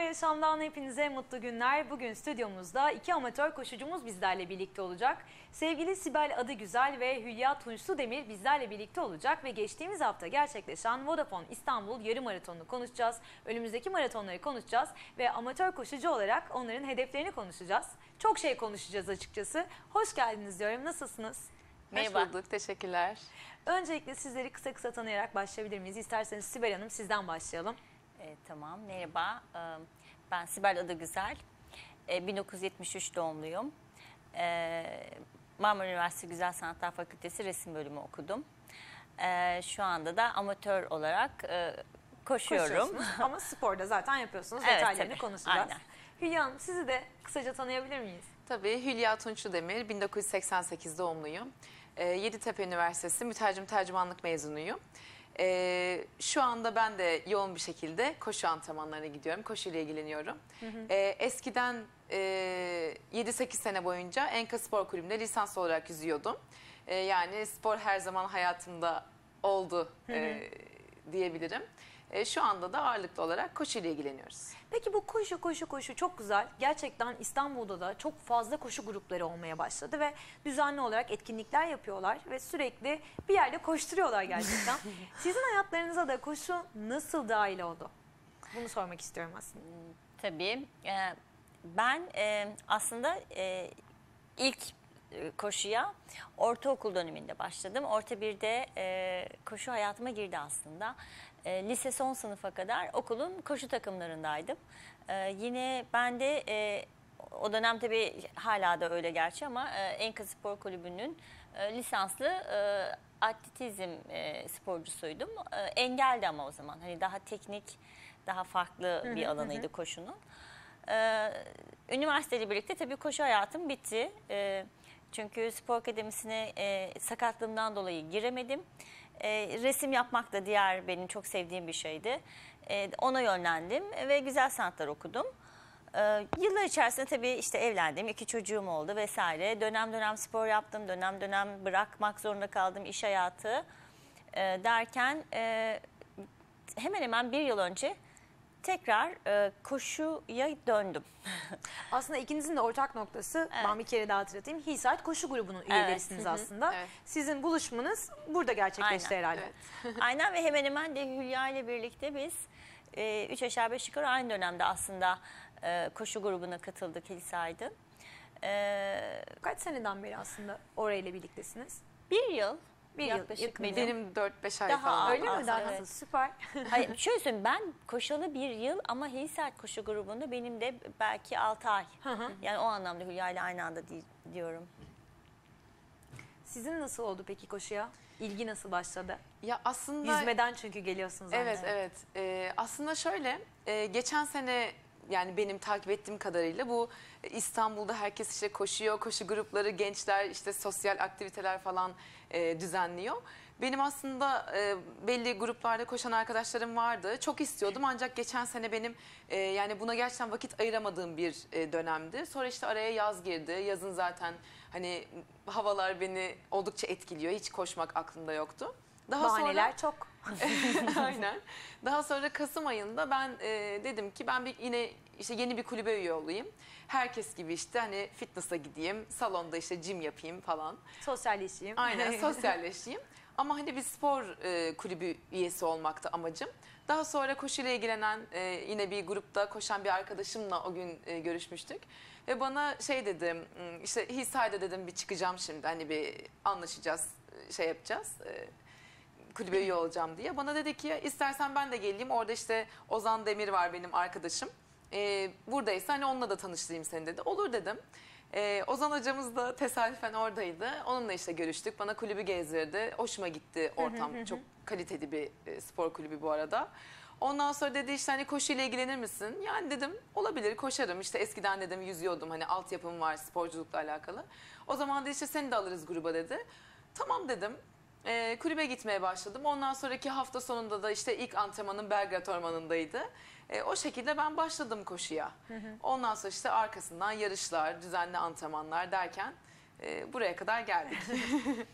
Yaşam'dan hepinize mutlu günler. Bugün stüdyomuzda iki amatör koşucumuz bizlerle birlikte olacak. Sevgili Sibel Adı Güzel ve Hülya Tunçlu Demir bizlerle birlikte olacak ve geçtiğimiz hafta gerçekleşen Vodafone İstanbul yarım maratonunu konuşacağız. Önümüzdeki maratonları konuşacağız ve amatör koşucu olarak onların hedeflerini konuşacağız. Çok şey konuşacağız açıkçası. Hoş geldiniz diyorum. Nasılsınız? Merhaba. Hoş bulduk, teşekkürler. Öncelikle sizleri kısa kısa tanıyarak başlayabilir miyiz? İsterseniz Sibel Hanım sizden başlayalım. E, tamam, merhaba. E, ben Sibel Adıgüzel. E, 1973 doğumluyum. E, Marmara Üniversitesi Güzel Sanatlar Fakültesi Resim Bölümü okudum. E, şu anda da amatör olarak e, koşuyorum. Ama sporda zaten yapıyorsunuz. Evet, Detaylarını tabii. konuşacağız. Aynen. Hülya Hanım sizi de kısaca tanıyabilir miyiz? Tabii Hülya Tunçlu Demir, 1988 doğumluyum. Ee, Yeditepe Üniversitesi mütercim tercümanlık mezunuyum. Ee, şu anda ben de yoğun bir şekilde koşu antrenmanlarına gidiyorum, koşuyla ilgileniyorum. Ee, eskiden e, 7-8 sene boyunca Enka Spor Kulübü'nde lisans olarak yüzüyordum. Ee, yani spor her zaman hayatımda oldu e, diyebilirim. E, şu anda da ağırlıklı olarak koşuyla ilgileniyoruz. Peki bu koşu koşu koşu çok güzel. Gerçekten İstanbul'da da çok fazla koşu grupları olmaya başladı ve düzenli olarak etkinlikler yapıyorlar ve sürekli bir yerde koşturuyorlar gerçekten. Sizin hayatlarınıza da koşu nasıl dahil oldu? Bunu sormak istiyorum aslında. Tabii. E, ben e, aslında e, ilk koşuya ortaokul döneminde başladım. Orta 1'de e, koşu hayatıma girdi aslında. E, lise son sınıfa kadar okulun koşu takımlarındaydım. E, yine ben de e, o dönem tabii hala da öyle gerçi ama e, Enka Spor Kulübü'nün e, lisanslı e, atletizm e, sporcusuydum. E, engeldi ama o zaman. Hani daha teknik, daha farklı bir alanıydı koşunun. Ee, üniversiteyle birlikte tabii koşu hayatım bitti. Ee, çünkü spor akademisine e, sakatlığımdan dolayı giremedim. Ee, resim yapmak da diğer benim çok sevdiğim bir şeydi. Ee, ona yönlendim ve güzel sanatlar okudum. Ee, yıllar içerisinde tabii işte evlendim, iki çocuğum oldu vesaire. Dönem dönem spor yaptım, dönem dönem bırakmak zorunda kaldım iş hayatı Ee, derken e, hemen hemen bir yıl önce tekrar e, koşuya döndüm. Aslında ikinizin de ortak noktası ben bir kere daha hatırlatayım. Hisart Koşu Grubu'nun üyelerisiniz hı. aslında. Evet. Sizin buluşmanız burada gerçekleşti Aynen. herhalde. Evet. Aynen ve hemen hemen de Hülya ile birlikte biz e, üç aşağı beş yukarı aynı dönemde aslında e, koşu grubuna katıldık Hilsi Aydın. E, Kaç seneden beri aslında orayla birliktesiniz? bir yıl Bir yıl yaklaşık yakın. benim. Benim 4-5 ay Daha falan. Öyle mi? Daha evet. Süper. Hayır, şöyle söyleyeyim ben koşalı bir yıl ama Hilsert koşu grubunda benim de belki 6 ay. hı. Yani o anlamda Hülya ile aynı anda di- diyorum. Sizin nasıl oldu peki koşuya? İlgi nasıl başladı? Ya aslında Yüzmeden çünkü geliyorsunuz. Evet anne. evet. Ee, aslında şöyle e, geçen sene yani benim takip ettiğim kadarıyla bu İstanbul'da herkes işte koşuyor, koşu grupları, gençler işte sosyal aktiviteler falan e, düzenliyor. Benim aslında e, belli gruplarda koşan arkadaşlarım vardı. Çok istiyordum ancak geçen sene benim e, yani buna gerçekten vakit ayıramadığım bir e, dönemdi. Sonra işte araya yaz girdi. Yazın zaten hani havalar beni oldukça etkiliyor. Hiç koşmak aklımda yoktu. Daha Bahaneler sonra çok. Aynen. Daha sonra Kasım ayında ben e, dedim ki ben bir yine işte yeni bir kulübe üye olayım. Herkes gibi işte hani fitness'a gideyim, salonda işte gym yapayım falan. Sosyalleşeyim. Aynen sosyalleşeyim. Ama hani bir spor e, kulübü üyesi olmaktı amacım. Daha sonra koşuyla ilgilenen e, yine bir grupta koşan bir arkadaşımla o gün e, görüşmüştük. Ve bana şey dedim "Hmm, işte Hisar'da dedim bir çıkacağım şimdi hani bir anlaşacağız e, şey yapacağız. E, kulübe üye olacağım diye. Bana dedi ki istersen ben de geleyim. Orada işte Ozan Demir var benim arkadaşım. Ee, buradaysa hani onunla da tanıştırayım seni dedi. Olur dedim. Ee, Ozan hocamız da tesadüfen oradaydı. Onunla işte görüştük. Bana kulübü gezdirdi. Hoşuma gitti ortam. Çok kaliteli bir e, spor kulübü bu arada. Ondan sonra dedi işte hani koşuyla ilgilenir misin? Yani dedim olabilir koşarım. İşte eskiden dedim yüzüyordum. Hani altyapım var sporculukla alakalı. O zaman da işte seni de alırız gruba dedi. Tamam dedim. Ee, kulübe gitmeye başladım. Ondan sonraki hafta sonunda da işte ilk antrenmanım Belgrad Ormanı'ndaydı. Ee, o şekilde ben başladım koşuya. Ondan sonra işte arkasından yarışlar, düzenli antrenmanlar derken e, buraya kadar geldik.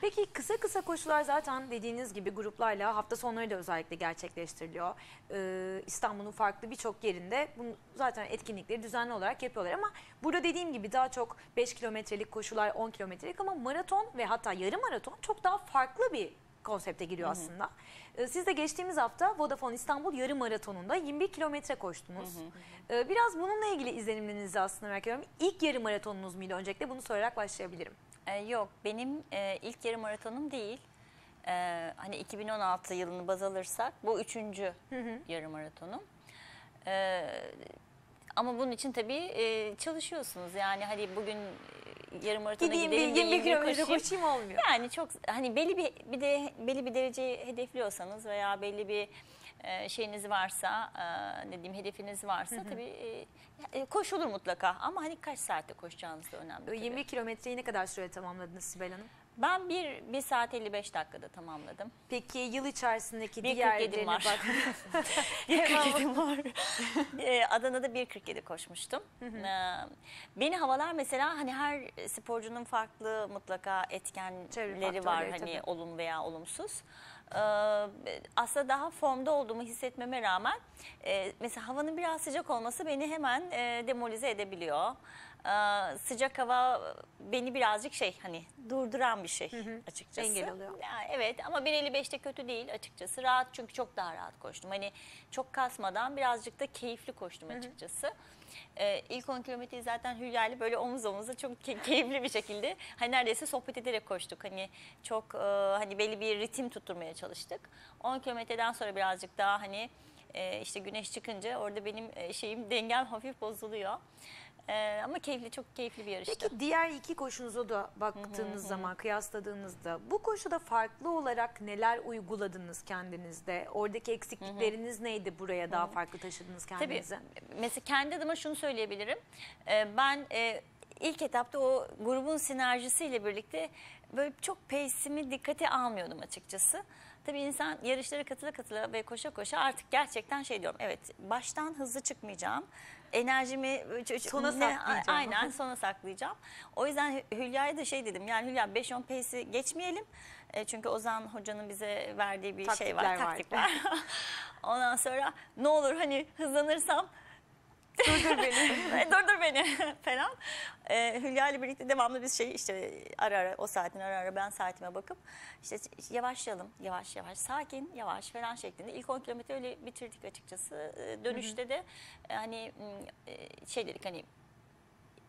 Peki kısa kısa koşular zaten dediğiniz gibi gruplarla hafta sonları da özellikle gerçekleştiriliyor. Ee, İstanbul'un farklı birçok yerinde bunu zaten etkinlikleri düzenli olarak yapıyorlar ama burada dediğim gibi daha çok 5 kilometrelik koşular 10 kilometrelik ama maraton ve hatta yarım maraton çok daha farklı bir konsepte giriyor aslında. Ee, Siz de geçtiğimiz hafta Vodafone İstanbul yarım maratonunda 21 kilometre koştunuz. Ee, Biraz bununla ilgili izlenimlerinizi aslında merak ediyorum. İlk yarım maratonunuz muydu? Öncelikle bunu sorarak başlayabilirim. E, yok benim e, ilk yarı maratonum değil. E, hani 2016 yılını baz alırsak bu üçüncü yarı maratonum. E, ama bunun için tabii e, çalışıyorsunuz. Yani hani bugün e, yarı maratona Gideyim bir gidelim de 21 21 kilometre koşayım. koşayım olmuyor. Yani çok hani belli bir bir de belli bir dereceyi hedefliyorsanız veya belli bir e, şeyiniz varsa, e, ne diyeyim hedefiniz varsa tabii e, e, koşulur mutlaka ama hani kaç saatte koşacağınız da önemli. tabii. 21 kilometreyi ne kadar süre tamamladınız Sibel Hanım? Ben bir, bir saat 55 dakikada tamamladım. Peki yıl içerisindeki 1.47 diğerlerine var. bak. 1.47 var. Ee, Adana'da 1.47 koşmuştum. Ee, beni havalar mesela hani her sporcunun farklı mutlaka etkenleri var hani tabii. olumlu veya olumsuz. Ee, aslında daha formda olduğumu hissetmeme rağmen e, mesela havanın biraz sıcak olması beni hemen e, demolize edebiliyor. Ee, sıcak hava beni birazcık şey hani durduran bir şey açıkçası. Engel oluyor. Ya evet ama 1.55'te kötü değil açıkçası. Rahat çünkü çok daha rahat koştum. Hani çok kasmadan birazcık da keyifli koştum açıkçası. Ee, ilk 10 kilometreyi zaten Hülya ile böyle omuz omuza çok key- keyifli bir şekilde hani neredeyse sohbet ederek koştuk. Hani çok e, hani belli bir ritim tutturmaya çalıştık. 10 kilometreden sonra birazcık daha hani e, işte güneş çıkınca orada benim e, şeyim dengem hafif bozuluyor. E, ama keyifli çok keyifli bir yarıştı. Peki diğer iki koşunuza da baktığınız zaman kıyasladığınızda bu koşuda farklı olarak neler uyguladınız kendinizde? Oradaki eksiklikleriniz neydi buraya daha farklı taşıdınız Tabii. kendinize? Mesela kendi adıma şunu söyleyebilirim. Ee, ben e, ilk etapta o grubun sinerjisiyle birlikte böyle çok pace'imi dikkate almıyordum açıkçası. Tabii insan yarışlara katıla katıla ve koşa koşa artık gerçekten şey diyorum. Evet baştan hızlı çıkmayacağım. Enerjimi Sona saklayacağım. Aynen sona saklayacağım. O yüzden Hü- Hülya'ya da şey dedim. Yani Hülya 5-10 pace'i geçmeyelim. E, çünkü Ozan hocanın bize verdiği bir şey var. Taktikler var. Taktik var. Ondan sonra ne olur hani hızlanırsam Durdur beni. durdur beni falan. Ee, Hülya ile birlikte devamlı biz şey işte ara ara o saatin ara ara ben saatime bakıp işte yavaşlayalım yavaş yavaş sakin yavaş falan şeklinde ilk 10 kilometre öyle bitirdik açıkçası. Ee, Dönüşte de e, hani e, şey dedik hani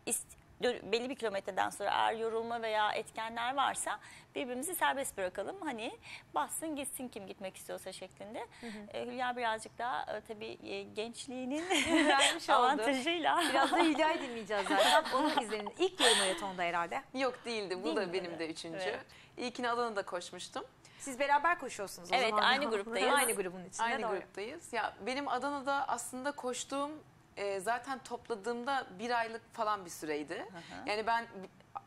ist- belli bir kilometreden sonra eğer yorulma veya etkenler varsa birbirimizi serbest bırakalım. Hani bassın gitsin kim gitmek istiyorsa şeklinde. Ee, Hülya birazcık daha e, tabii e, gençliğinin avantajıyla. Biraz da Hülya'yı dinleyeceğiz zaten. Onun izlerini ilk yarı maratonda herhalde. Yok değildi. Bu Değil da mi? benim de üçüncü. Evet. İlkini Adana'da koşmuştum. Siz beraber koşuyorsunuz o Evet, zaman. aynı gruptayız. Aynı grubun içinde Aynı doğru. gruptayız. Ya benim Adana'da aslında koştuğum e, zaten topladığımda bir aylık falan bir süreydi. Yani ben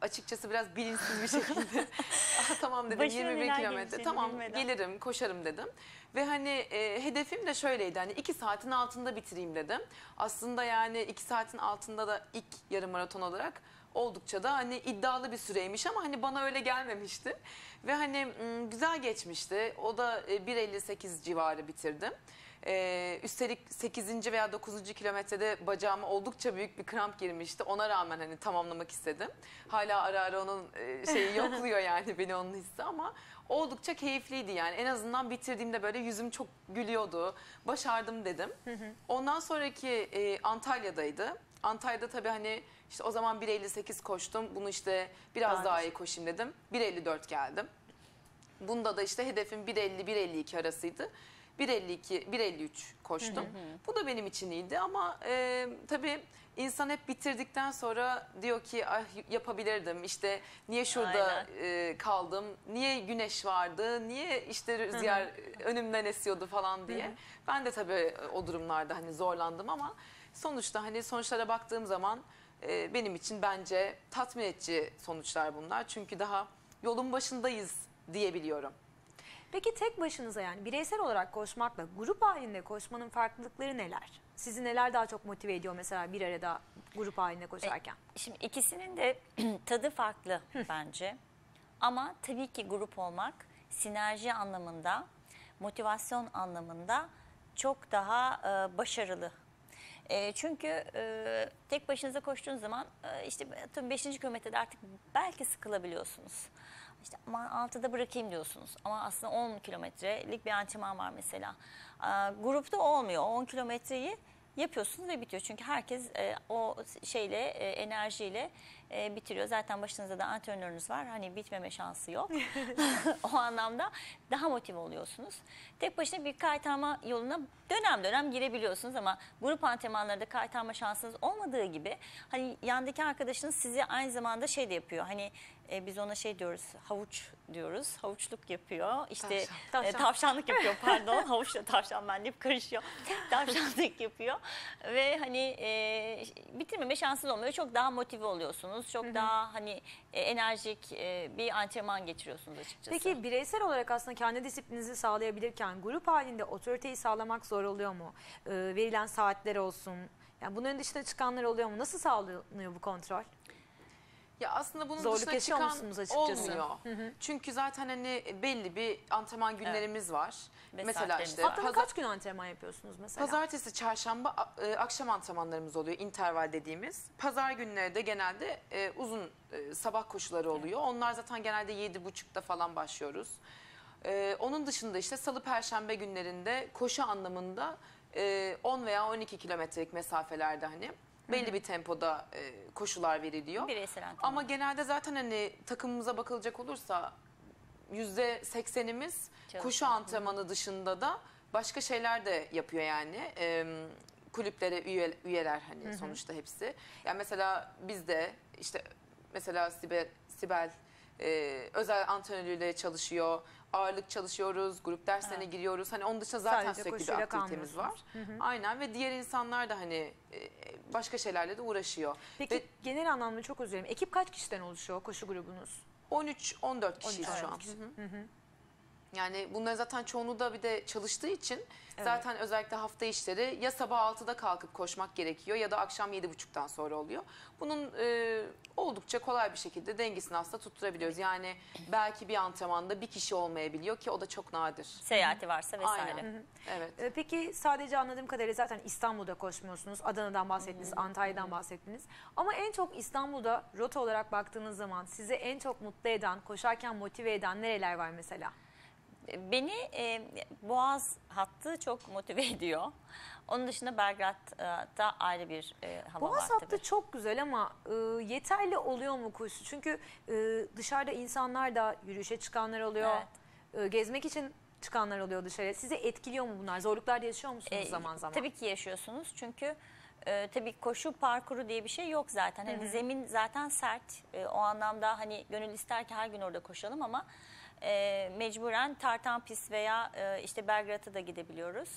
açıkçası biraz bilinçsiz bir şekilde "Ah, tamam dedim Başına 21 neler kilometre geleceğini tamam bilmeden." gelirim koşarım dedim. Ve hani e, hedefim de şöyleydi hani 2 saatin altında bitireyim dedim. Aslında yani 2 saatin altında da ilk yarım maraton olarak oldukça da hani iddialı bir süreymiş ama hani bana öyle gelmemişti. Ve hani m, güzel geçmişti. O da e, 1.58 civarı bitirdim. Ee, üstelik 8. veya 9. kilometrede bacağıma oldukça büyük bir kramp girmişti. Ona rağmen hani tamamlamak istedim. Hala ara ara onun e, şeyi yokluyor yani beni onun hissi ama oldukça keyifliydi yani. En azından bitirdiğimde böyle yüzüm çok gülüyordu. Başardım dedim. Ondan sonraki e, Antalya'daydı. Antalya'da tabii hani işte o zaman 1.58 koştum. Bunu işte biraz Daha daha iyi koşayım dedim. 1.54 geldim. Bunda da işte hedefim 1.50-1.52 arasıydı. 1.52, 1.53 koştum. Bu da benim için iyiydi ama e, tabii insan hep bitirdikten sonra diyor ki ah, yapabilirdim. İşte niye şurada e, kaldım, niye güneş vardı, niye işte rüzgar önümden esiyordu falan diye. Ben de tabii o durumlarda hani zorlandım ama sonuçta hani sonuçlara baktığım zaman e, benim için bence tatmin edici sonuçlar bunlar. Çünkü daha yolun başındayız diyebiliyorum. Peki tek başınıza yani bireysel olarak koşmakla grup halinde koşmanın farklılıkları neler? Sizi neler daha çok motive ediyor mesela bir arada grup halinde koşarken? Şimdi ikisinin de tadı farklı bence. Ama tabii ki grup olmak sinerji anlamında, motivasyon anlamında çok daha e, başarılı. E, çünkü e, tek başınıza koştuğunuz zaman e, işte atıyorum 5. kilometrede artık belki sıkılabiliyorsunuz. İşte aman 6'da bırakayım diyorsunuz. Ama aslında 10 kilometrelik bir antrenman var mesela. E, grupta olmuyor. O 10 kilometreyi yapıyorsunuz ve bitiyor. Çünkü herkes e, o şeyle e, enerjiyle e, bitiriyor. Zaten başınızda da antrenörünüz var. Hani bitmeme şansı yok. o anlamda daha motive oluyorsunuz. Tek başına bir kaytarma yoluna dönem dönem girebiliyorsunuz ama grup antrenmanlarında kaytarma şansınız olmadığı gibi hani yandaki arkadaşınız sizi aynı zamanda şey de yapıyor. Hani e, biz ona şey diyoruz havuç diyoruz. Havuçluk yapıyor. İşte Tavşan. e, tavşanlık yapıyor pardon. Havuçla tavşan bende hep karışıyor. Tavşanlık yapıyor. Ve hani e, bitirmeme şansınız olmuyor. Çok daha motive oluyorsunuz. Çok daha hani e, enerjik e, bir antrenman geçiriyorsunuz açıkçası. Peki bireysel olarak aslında kendi disiplininizi sağlayabilirken grup halinde otoriteyi sağlamak zor oluyor mu? Ee, verilen saatler olsun. Yani bunların dışına çıkanlar oluyor mu? Nasıl sağlanıyor bu kontrol? Ya aslında bunun Zorluk dışına yaşıyor çıkan musunuz açıkçası? olmuyor. Çünkü zaten hani belli bir antrenman günlerimiz var. Ve mesela saatlerimiz işte var. Haftada pazar- kaç gün antrenman yapıyorsunuz mesela? pazartesi, çarşamba a- e, akşam antrenmanlarımız oluyor. interval dediğimiz. Pazar günleri de genelde e, uzun e, sabah koşuları oluyor. Onlar zaten genelde yedi buçukta falan başlıyoruz. E, onun dışında işte salı perşembe günlerinde koşu anlamında e, 10 veya 12 kilometrelik mesafelerde hani belli bir tempoda e, koşular veriliyor. bireysel antrenman. Ama genelde zaten hani takımımıza bakılacak olursa yüzde seksenimiz Çalışma. koşu antrenmanı dışında da başka şeyler de yapıyor yani. Ee, kulüplere üye, üyeler hani sonuçta hepsi. Yani mesela biz de işte mesela Sibel, Sibel e, özel antrenörlüğüyle çalışıyor. Ağırlık çalışıyoruz, grup derslerine giriyoruz. Hani onun dışında zaten Sadece sürekli bir aktivitemiz var. Aynen ve diğer insanlar da hani e, başka şeylerle de uğraşıyor. Peki Ve genel anlamda çok özür dilerim. Ekip kaç kişiden oluşuyor koşu grubunuz? 13-14 kişiyiz 13, şu an. 14 kişi. Hı hı. Yani bunların zaten çoğunluğu da bir de çalıştığı için zaten özellikle hafta işleri ya sabah 6'da kalkıp koşmak gerekiyor ya da akşam 7.30'dan sonra oluyor. Bunun e, oldukça kolay bir şekilde dengesini aslında tutturabiliyoruz. Yani belki bir antrenmanda bir kişi olmayabiliyor ki o da çok nadir. Seyahati varsa vesaire. Aynen. Evet. Ee, Peki sadece anladığım kadarıyla zaten İstanbul'da koşmuyorsunuz. Adana'dan bahsettiniz, Antalya'dan bahsettiniz. Ama en çok İstanbul'da rota olarak baktığınız zaman sizi en çok mutlu eden, koşarken motive eden nereler var mesela? Beni e, Boğaz hattı çok motive ediyor. Onun dışında Belgrad'da ayrı bir e, hava var Boğaz tabii. hattı çok güzel ama e, yeterli oluyor mu koşu? Çünkü e, dışarıda insanlar da yürüyüşe çıkanlar oluyor. E, gezmek için çıkanlar oluyor dışarıya. Sizi etkiliyor mu bunlar? Zorluklar yaşıyor musunuz E, zaman zaman? Tabii ki yaşıyorsunuz çünkü e, tabii koşu parkuru diye bir şey yok zaten. Hani zemin zaten sert. E, o anlamda hani gönül ister ki her gün orada koşalım ama e, mecburen tartan pist veya e, işte Belgrad'a da gidebiliyoruz.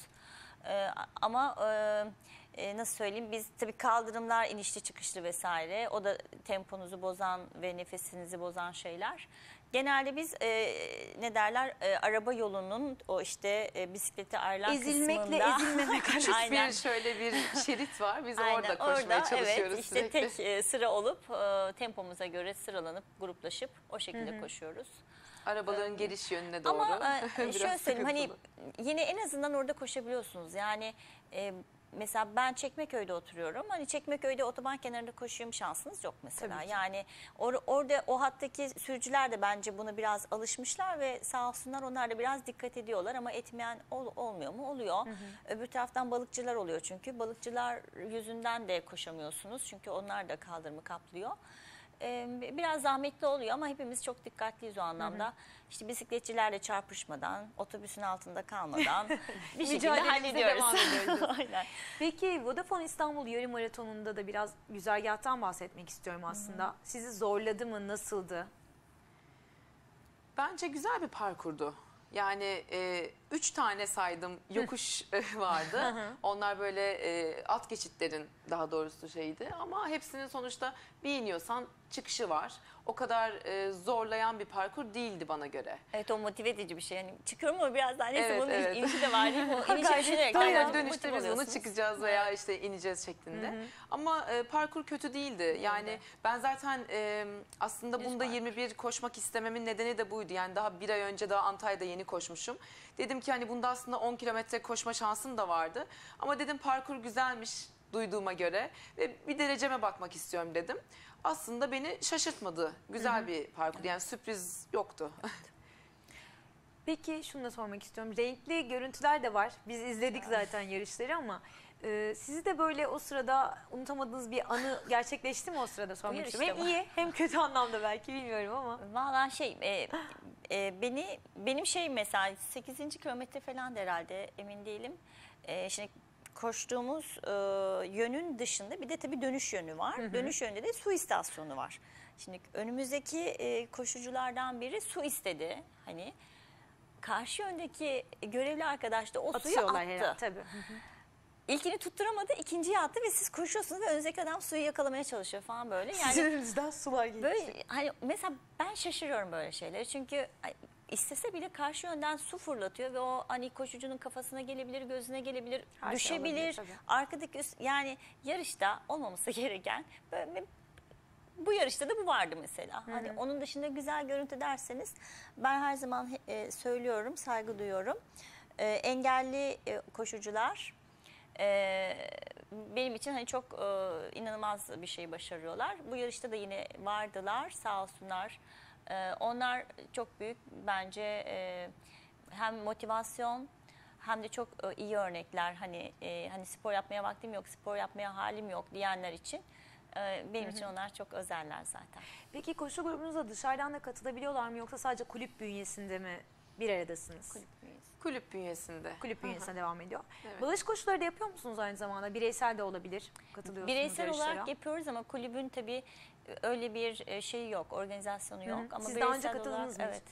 E, ama e, e, nasıl söyleyeyim biz tabii kaldırımlar inişli çıkışlı vesaire. O da temponuzu bozan ve nefesinizi bozan şeyler. Genelde biz e, ne derler e, araba yolunun o işte e, bisiklete ayrılan Ezilmekle kısmında. ezilmemek Küçük Aynen. bir şöyle bir şerit var. Biz Aynen, orada koşmaya orada, çalışıyoruz evet, işte sürekli. tek e, sıra olup e, tempomuza göre sıralanıp gruplaşıp o şekilde koşuyoruz. Arabaların geliş yönüne doğru. Ama e, şöyle söyleyeyim hani yine en azından orada koşabiliyorsunuz. Yani e, mesela ben Çekmeköy'de oturuyorum. Hani Çekmeköy'de otoban kenarında koşuyorum şansınız yok mesela. Yani or- orada o hattaki sürücüler de bence buna biraz alışmışlar ve sağ olsunlar onlar da biraz dikkat ediyorlar ama etmeyen ol- olmuyor mu? Oluyor. Öbür taraftan balıkçılar oluyor çünkü. Balıkçılar yüzünden de koşamıyorsunuz çünkü onlar da kaldırımı kaplıyor. Ee, biraz zahmetli oluyor ama hepimiz çok dikkatliyiz o anlamda. İşte bisikletçilerle çarpışmadan, otobüsün altında kalmadan bir şekilde hallediyoruz. Aynen. Peki Vodafone İstanbul yarım maratonunda da biraz güzergahtan bahsetmek istiyorum aslında. Sizi zorladı mı? Nasıldı? Bence güzel bir parkurdu. Yani e, üç tane saydım yokuş e, vardı. Onlar böyle e, alt geçitlerin daha doğrusu şeydi. Ama hepsinin sonuçta bir iniyorsan çıkışı var. O kadar e, zorlayan bir parkur değildi bana göre. Evet o motive edici bir şey. Yani çıkıyorum ama biraz daha neyse Evet, bunun evet. inişi de var değil mi? O inişi düşünerek Aynen, dönüşte biz bunu oluyorsunuz. çıkacağız veya işte ineceğiz şeklinde. Ama e, parkur kötü değildi. Yani ben zaten e, aslında bunda parkuru. 21 koşmak istememin nedeni de buydu. Yani daha bir ay önce daha Antalya'da yeni koşmuşum. Dedim ki hani bunda aslında 10 kilometre koşma şansım da vardı. Ama dedim parkur güzelmiş duyduğuma göre ve bir dereceme bakmak istiyorum dedim. Aslında beni şaşırtmadı. Güzel bir parkur yani sürpriz yoktu. Peki şunu da sormak istiyorum. Renkli görüntüler de var. Biz izledik zaten yarışları ama e, sizi de böyle o sırada unutamadığınız bir anı gerçekleşti mi o sırada sormak istiyorum. Hem iyi hem kötü anlamda belki bilmiyorum ama. Valla şey e, e, beni benim şey mesela 8. kilometre falan herhalde emin değilim. E, şimdi koştuğumuz e, yönün dışında bir de tabii dönüş yönü var. Dönüş yönünde de su istasyonu var. Şimdi önümüzdeki e, koşuculardan biri su istedi. Hani karşı yöndeki görevli arkadaş da o suyu attı. herhalde tabii. İlkini tutturamadı, ikinciyi attı ve siz koşuyorsunuz ve önünüzdeki adam suyu yakalamaya çalışıyor falan böyle. Yani Sizin önünüzden sular geçti. Böyle hani mesela ben şaşırıyorum böyle şeyleri. Çünkü istese bile karşı yönden su fırlatıyor ve o hani koşucunun kafasına gelebilir, gözüne gelebilir, Her şey düşebilir. olabilir tabii. Arkadaki üst- yani yarışta olmaması gereken böyle bu yarışta da bu vardı mesela. Hani onun dışında güzel görüntü derseniz ben her zaman e, söylüyorum, saygı duyuyorum. E, engelli e, koşucular e, benim için hani çok e, inanılmaz bir şey başarıyorlar. Bu yarışta da yine vardılar sağ olsunlar. E, onlar çok büyük bence e, hem motivasyon hem de çok e, iyi örnekler. Hani e, hani spor yapmaya vaktim yok, spor yapmaya halim yok diyenler için benim için onlar çok özeller zaten. Peki koşu grubunuza dışarıdan da katılabiliyorlar mı yoksa sadece kulüp bünyesinde mi bir aradasınız? Kulüp bünyesinde. Kulüp bünyesine devam ediyor. Evet. Bağış koşuları da yapıyor musunuz aynı zamanda? Bireysel de olabilir. Katılıyorsunuz Bireysel yarışlara. olarak yapıyoruz ama kulübün tabii öyle bir e, şeyi yok, organizasyonu yok. Ama Siz daha önce katıldınız mı? Evet,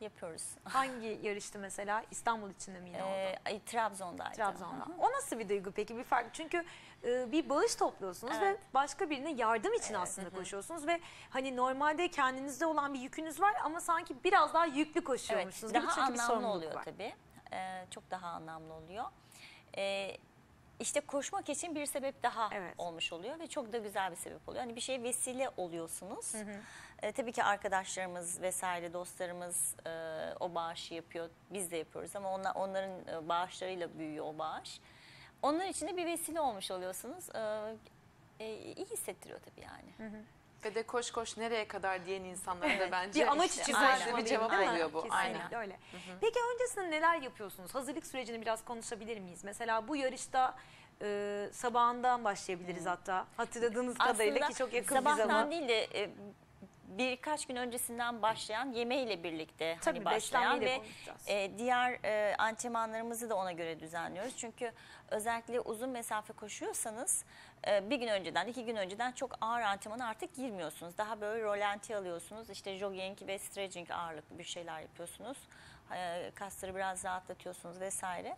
yapıyoruz. Hangi yarıştı mesela? İstanbul içinde mi yine oldu? Ay, Trabzon'daydı. Trabzon'da. Hı hı. O nasıl bir duygu peki? Bir fark çünkü e, bir bağış topluyorsunuz Evet. ve başka birine yardım için aslında koşuyorsunuz ve hani normalde kendinizde olan bir yükünüz var ama sanki biraz daha yüklü koşuyormuşsunuz Evet, gibi daha çünkü anlamlı oluyor var. tabii. Ee, çok daha anlamlı oluyor. Ee, işte koşmak için bir sebep daha Evet. olmuş oluyor ve çok da güzel bir sebep oluyor. Hani bir şeye vesile oluyorsunuz. Ee, tabii ki arkadaşlarımız vesaire dostlarımız e, o bağışı yapıyor. Biz de yapıyoruz ama onlar, onların e, bağışlarıyla büyüyor o bağış. Onlar için de bir vesile olmuş oluyorsunuz. Ee, e, iyi hissettiriyor tabii yani. Ve de koş koş nereye kadar diyen insanlara da bence bir amaç işte için koşmalıyım, bir cevap değil mi? oluyor bu. Kesinlikle Aynen. öyle. Peki öncesinde neler yapıyorsunuz? Hazırlık sürecini biraz konuşabilir miyiz? Mesela bu yarışta e, sabahından başlayabiliriz hatta. Hatırladığınız kadarıyla ki çok yakın bir sabahtan zaman. değil de e, birkaç gün öncesinden başlayan yemeğiyle birlikte Tabii, hani başlayan ve e, diğer e, antrenmanlarımızı da ona göre düzenliyoruz. Çünkü özellikle uzun mesafe koşuyorsanız e, bir gün önceden, iki gün önceden çok ağır antrenmana artık girmiyorsunuz. Daha böyle rolanti alıyorsunuz. İşte jogging ve stretching ağırlıklı bir şeyler yapıyorsunuz. E, kasları biraz rahatlatıyorsunuz vesaire.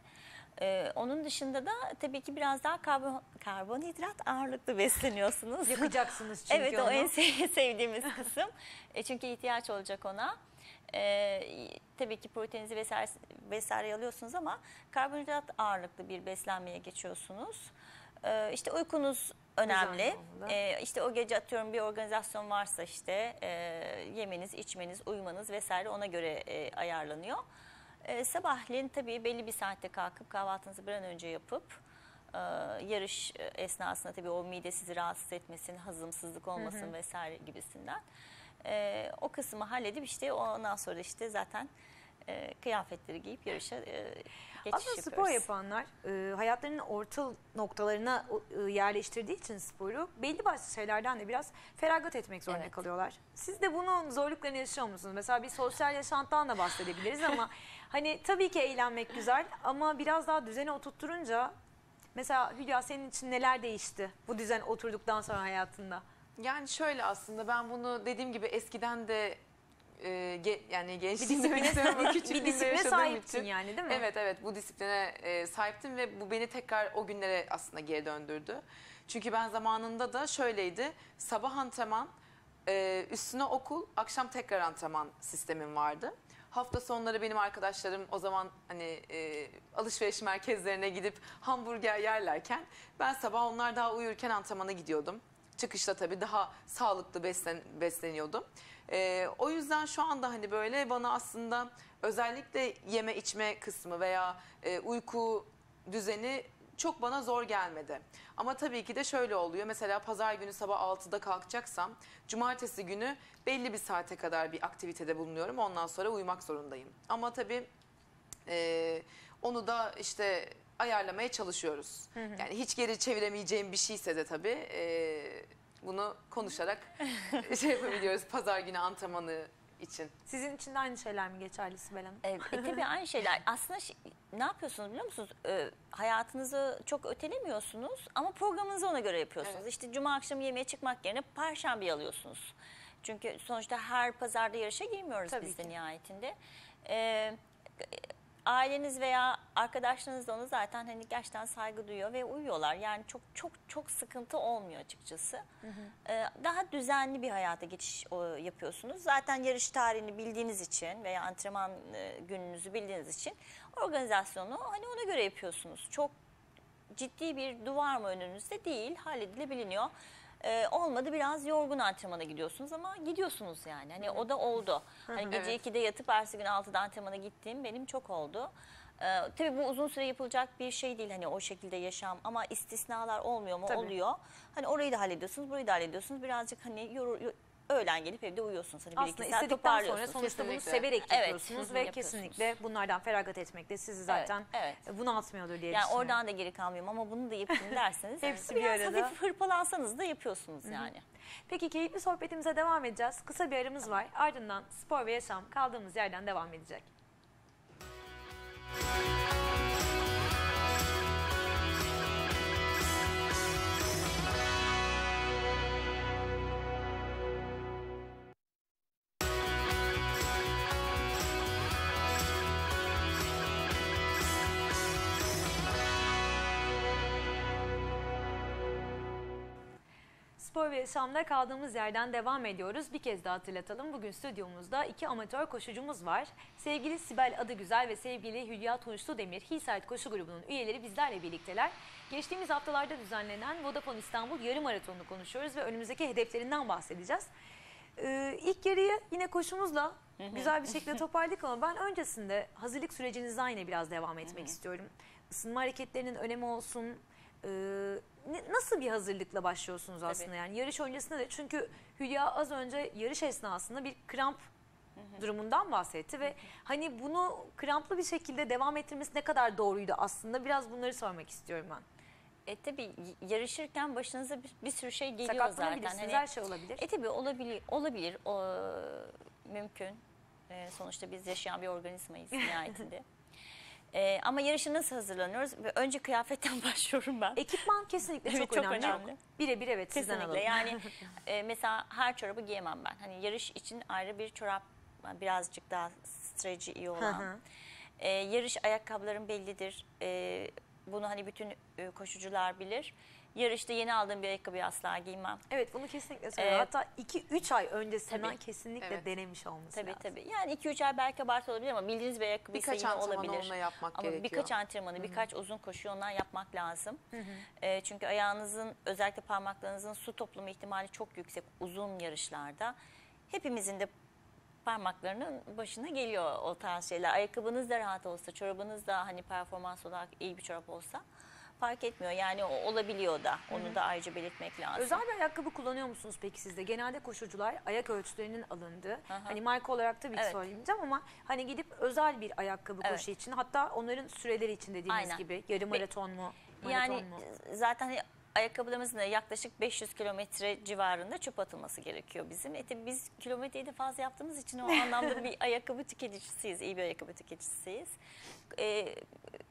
E, onun dışında da tabii ki biraz daha karbon, karbonhidrat ağırlıklı besleniyorsunuz. Yakacaksınız çünkü Evet o en sev- sevdiğimiz kısım. E, çünkü ihtiyaç olacak ona. E, tabii ki proteininizi vesaire, vesaire alıyorsunuz ama karbonhidrat ağırlıklı bir beslenmeye geçiyorsunuz. E, işte uykunuz önemli. Olmalı. E, işte o gece atıyorum bir organizasyon varsa işte e, yemeniz, içmeniz, uyumanız vesaire ona göre e, ayarlanıyor. E, sabahleyin tabii belli bir saatte kalkıp kahvaltınızı bir an önce yapıp e, yarış e, esnasında tabii o mide sizi rahatsız etmesin, hazımsızlık olmasın vesaire gibisinden. E, o kısmı halledip işte ondan sonra işte zaten e, kıyafetleri giyip yarışa e, geçiş Aslında yapıyoruz. spor yapanlar e, hayatlarının orta noktalarına e, yerleştirdiği için sporu belli başlı şeylerden de biraz feragat etmek zorunda Evet. kalıyorlar. Siz de bunun zorluklarını yaşıyor musunuz? Mesela bir sosyal yaşantıdan da bahsedebiliriz ama hani tabii ki eğlenmek güzel ama biraz daha düzene oturtturunca mesela Hülya senin için neler değişti bu düzen oturduktan sonra hayatında? Yani şöyle aslında ben bunu dediğim gibi eskiden de e, ge- yani gençliğimde disipline- istemiyorum ama bir disipline sahiptin için. yani değil mi? Evet evet bu disipline e, sahiptim ve bu beni tekrar o günlere aslında geri döndürdü. Çünkü ben zamanında da şöyleydi sabah antrenman Ee, üstüne okul, akşam tekrar antrenman sistemim vardı. Hafta sonları benim arkadaşlarım o zaman hani e, alışveriş merkezlerine gidip hamburger yerlerken ben sabah onlar daha uyurken antrenmana gidiyordum. Çıkışta tabii daha sağlıklı beslen, besleniyordum. Ee, o yüzden şu anda hani böyle bana aslında özellikle yeme içme kısmı veya e, uyku düzeni çok bana zor gelmedi. Ama tabii ki de şöyle oluyor. Mesela pazar günü sabah 6'da kalkacaksam cumartesi günü belli bir saate kadar bir aktivitede bulunuyorum. Ondan sonra uyumak zorundayım. Ama tabii e, onu da işte ayarlamaya çalışıyoruz. Yani hiç geri çeviremeyeceğim bir şeyse de tabii e, bunu konuşarak şey yapabiliyoruz pazar günü antrenmanı için. Sizin için de aynı şeyler mi geçerli Sibel Hanım? E, e, tabii aynı şeyler. Aslında ne yapıyorsunuz biliyor musunuz? E, hayatınızı çok ötelemiyorsunuz ama programınızı ona göre yapıyorsunuz. Evet. İşte cuma akşamı yemeğe çıkmak yerine perşembe alıyorsunuz. Çünkü sonuçta her pazarda yarışa girmiyoruz Tabii biz de ki. nihayetinde. E, aileniz veya arkadaşlarınız da ona zaten hani gerçekten saygı duyuyor ve uyuyorlar. Yani çok çok çok sıkıntı olmuyor açıkçası. Ee, daha düzenli bir hayata geçiş o, yapıyorsunuz. Zaten yarış tarihini bildiğiniz için veya antrenman e, gününüzü bildiğiniz için organizasyonu hani ona göre yapıyorsunuz. Çok ciddi bir duvar mı önünüzde değil, halledilebiliyor. Ee, olmadı biraz yorgun antrenmana gidiyorsunuz ama gidiyorsunuz yani. Hani o da oldu. Hani gece Evet. 2'de yatıp ertesi gün 6'da antrenmana gittiğim benim çok oldu. Ee, tabii bu uzun süre yapılacak bir şey değil hani o şekilde yaşam ama istisnalar olmuyor mu? Tabii. Oluyor. Hani orayı da hallediyorsunuz, burayı da hallediyorsunuz. Birazcık hani yoru, yo- öğlen gelip evde uyuyorsunuz. Hani bir Aslında iki saat istedikten sonra toparlıyorsunuz. sonuçta bunu Kesinlikle. severek Evet, yapıyorsunuz ve yapıyorsunuz. kesinlikle bunlardan feragat etmek de sizi zaten evet. bunaltmıyordur diye Yani düşünüyorum. oradan da geri kalmıyorum ama bunu da yapayım derseniz Hepsi bir biraz arada. hafif hırpalansanız da yapıyorsunuz yani. Peki keyifli sohbetimize devam edeceğiz. Kısa bir aramız var. Ardından spor ve yaşam kaldığımız yerden devam edecek. Spor ve yaşamda kaldığımız yerden devam ediyoruz. Bir kez daha hatırlatalım. Bugün stüdyomuzda iki amatör koşucumuz var. Sevgili Sibel Adıgüzel ve sevgili Hülya Tunçlu Demir, Hillside Koşu Grubu'nun üyeleri bizlerle birlikteler. Geçtiğimiz haftalarda düzenlenen Vodafone İstanbul yarım maratonunu konuşuyoruz ve önümüzdeki hedeflerinden bahsedeceğiz. Ee, ilk yarıyı yine koşumuzla güzel bir şekilde toparladık ama ben öncesinde hazırlık sürecinizden yine biraz devam etmek istiyorum. Isınma hareketlerinin önemi olsun. Ee, nasıl bir hazırlıkla başlıyorsunuz aslında yani yarış öncesinde de çünkü Hülya az önce yarış esnasında bir kramp durumundan bahsetti ve hani bunu kramplı bir şekilde devam ettirmesi ne kadar doğruydu aslında biraz bunları sormak istiyorum ben. E tabii y- yarışırken başınıza bir, bir sürü şey geliyor zaten. Sakatlanabilirsiniz Hani, her şey olabilir. e tabii olabilir, olabilir, o, mümkün. E, sonuçta biz yaşayan bir organizmayız nihayetinde. E, ama yarışa nasıl hazırlanıyoruz? Ve önce kıyafetten başlıyorum ben. Ekipman kesinlikle Evet, çok, çok önemli. önemli. Birebir evet sizden Kesinlikle alalım. yani e, mesela her çorabı giyemem ben. Hani yarış için ayrı bir çorap birazcık daha streci iyi Hı olan. hı. E, yarış ayakkabılarım bellidir. E, bunu hani bütün e, koşucular bilir. Yarışta yeni aldığım bir ayakkabıyı asla giymem. Evet bunu kesinlikle söylüyorum. Evet. Hatta 2-3 ay öncesinden Tabii. kesinlikle Evet. denemiş olması Tabii lazım. tabii. Yani 2-3 ay belki abartı olabilir ama bildiğiniz bir ayakkabıysa Birkaç yine olabilir. onunla yapmak Ama gerekiyor. birkaç antrenmanı, birkaç uzun koşu ondan yapmak lazım. Ee, çünkü ayağınızın özellikle parmaklarınızın su toplama ihtimali çok yüksek uzun yarışlarda. Hepimizin de parmaklarının başına geliyor o tarz şeyler. Ayakkabınız da rahat olsa, çorabınız da hani performans olarak iyi bir çorap olsa fark etmiyor. Yani o olabiliyor da. Onu da ayrıca belirtmek lazım. Özel bir ayakkabı kullanıyor musunuz peki sizde? Genelde koşucular ayak ölçülerinin alındığı, Aha. hani marka olarak tabii Evet. söyleyeceğim ama hani gidip özel bir ayakkabı Evet. koşu için hatta onların süreleri için dediğiniz Aynen. gibi yarım Ve- maraton mu, maraton Yani mu? zaten hani ayakkabılarımızın da yaklaşık 500 kilometre civarında çöp atılması gerekiyor bizim. E tabii biz kilometreyi de fazla yaptığımız için o anlamda bir ayakkabı tüketicisiyiz, iyi bir ayakkabı tüketicisiyiz. E,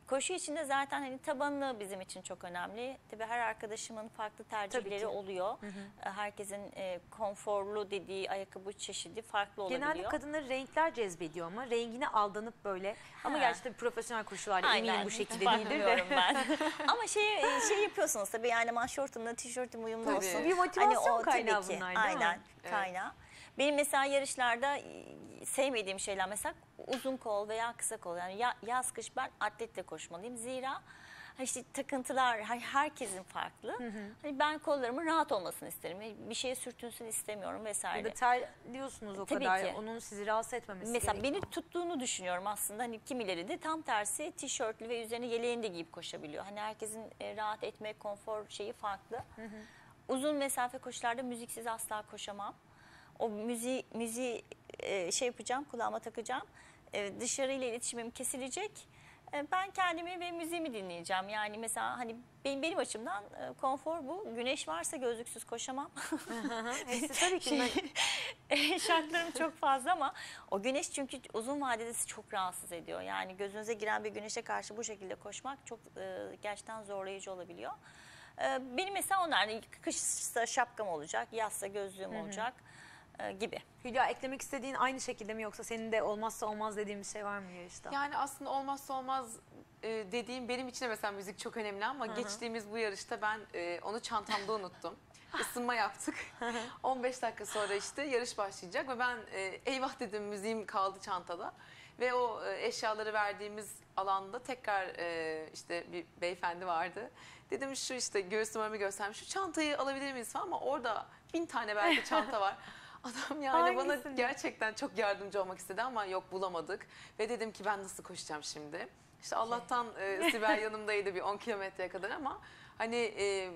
koşu için de zaten hani tabanlı bizim için çok önemli. Tabii her arkadaşımın farklı tercihleri oluyor. E, Herkesin e, konforlu dediği ayakkabı çeşidi farklı olabiliyor. Genelde kadınları renkler cezbediyor ama rengine aldanıp böyle ama Ha. gerçekten profesyonel koşularda eminim Aynen. bu şekilde değildir de. Ben. Ama şey şey yapıyorsunuz tabii yani aman şortumla tişörtüm uyumlu Tabii. olsun. Bir motivasyon o kaynağı tabii bunlar, değil mi? Aynen Evet. Benim mesela yarışlarda e, sevmediğim şeyler mesela uzun kol veya kısa kol. Yani ya- yaz kış ben atletle koşmalıyım. Zira işte takıntılar her- herkesin farklı. Hani ben kollarımın rahat olmasını isterim. Bir şeye sürtünsün istemiyorum Ya vesaire. da terliyorsunuz o Tabii kadar. ki. Onun sizi rahatsız etmemesi Mesela gerekiyor. beni tuttuğunu düşünüyorum aslında. Hani kimileri de tam tersi tişörtlü ve üzerine yeleğini de giyip koşabiliyor. Hani herkesin e, rahat etme, konfor şeyi farklı. Uzun mesafe koşularda müziksiz asla koşamam. O müziği, müziği e, şey yapacağım, kulağıma takacağım. E, dışarıyla iletişimim kesilecek. E, ben kendimi ve müziğimi dinleyeceğim. Yani mesela hani benim, benim açımdan e, konfor bu. Güneş varsa gözlüksüz koşamam. Hepsi tabii ki. Şey, şartlarım çok fazla ama o güneş çünkü uzun vadede sizi çok rahatsız ediyor. Yani gözünüze giren bir güneşe karşı bu şekilde koşmak çok e, gerçekten zorlayıcı olabiliyor. E, benim mesela onlar kışsa şapkam olacak, yazsa gözlüğüm olacak e, gibi. Hülya eklemek istediğin aynı şekilde mi yoksa senin de olmazsa olmaz dediğin bir şey var mı yarışta? Yani aslında olmazsa olmaz e, dediğim benim için de mesela müzik çok önemli ama geçtiğimiz bu yarışta ben e, onu çantamda unuttum. Isınma yaptık. 15 dakika sonra işte yarış başlayacak ve ben e, eyvah dedim müziğim kaldı çantada. Ve o e, eşyaları verdiğimiz alanda tekrar e, işte bir beyefendi vardı. Dedim şu işte göğüs numaramı göstermiş. Şu çantayı alabilir miyiz falan ama orada bin tane belki çanta var. Adam yani bana Hangisini? gerçekten çok yardımcı olmak istedi ama yok bulamadık. Ve dedim ki ben nasıl koşacağım şimdi? İşte Allah'tan e, Sibel yanımdaydı bir 10 kilometreye kadar ama hani e,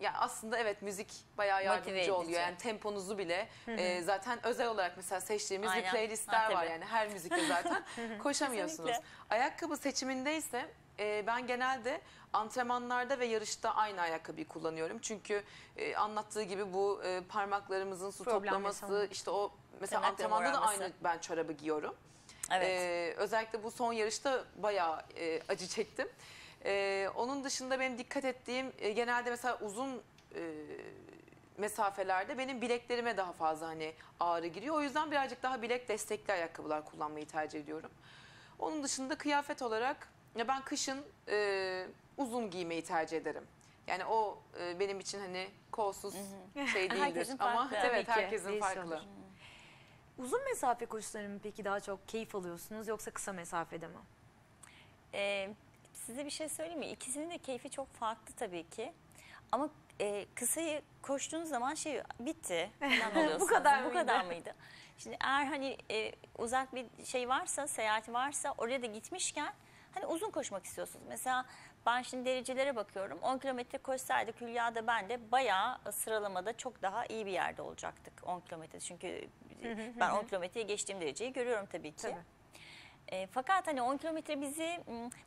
ya aslında evet müzik bayağı yardımcı edici. oluyor. Yani temponuzu bile e, zaten özel olarak mesela seçtiğimiz bir Aynen. playlistler Ha, var tabii. yani her müzikte zaten koşamıyorsunuz. Kesinlikle. Ayakkabı seçiminde ise e, ben genelde antrenmanlarda ve yarışta aynı ayakkabıyı kullanıyorum. Çünkü e, anlattığı gibi bu e, parmaklarımızın su Problem toplaması yaşamamak. işte o mesela Tırnakların antrenmanda da uğraması. aynı ben çorabı giyiyorum. Evet. Ee, özellikle bu son yarışta bayağı e, acı çektim. Ee, onun dışında benim dikkat ettiğim e, genelde mesela uzun e, mesafelerde benim bileklerime daha fazla hani ağrı giriyor. O yüzden birazcık daha bilek destekli ayakkabılar kullanmayı tercih ediyorum. Onun dışında kıyafet olarak ya ben kışın e, uzun giymeyi tercih ederim. Yani o e, benim için hani kolsuz şey değildir Herkesin ama farklı. evet Tabii ki, herkesin değişiyor. farklı. Uzun mesafe koşuları mı peki daha çok keyif alıyorsunuz yoksa kısa mesafede mi? Ee, size bir şey söyleyeyim mi? İkisinin de keyfi çok farklı tabii ki. Ama e, kısayı koştuğunuz zaman şey bitti. falan oluyorsunuz. kadar Bu kadar mıydı? Şimdi eğer hani e, uzak bir şey varsa, seyahat varsa oraya da gitmişken hani uzun koşmak istiyorsunuz. Mesela ben şimdi derecelere bakıyorum. 10 kilometre koşsaydık Hülya da ben de bayağı sıralamada çok daha iyi bir yerde olacaktık 10 kilometre. Çünkü ben 10 kilometreyi geçtiğim dereceyi görüyorum tabii ki. Tabii. E, fakat hani 10 kilometre bizi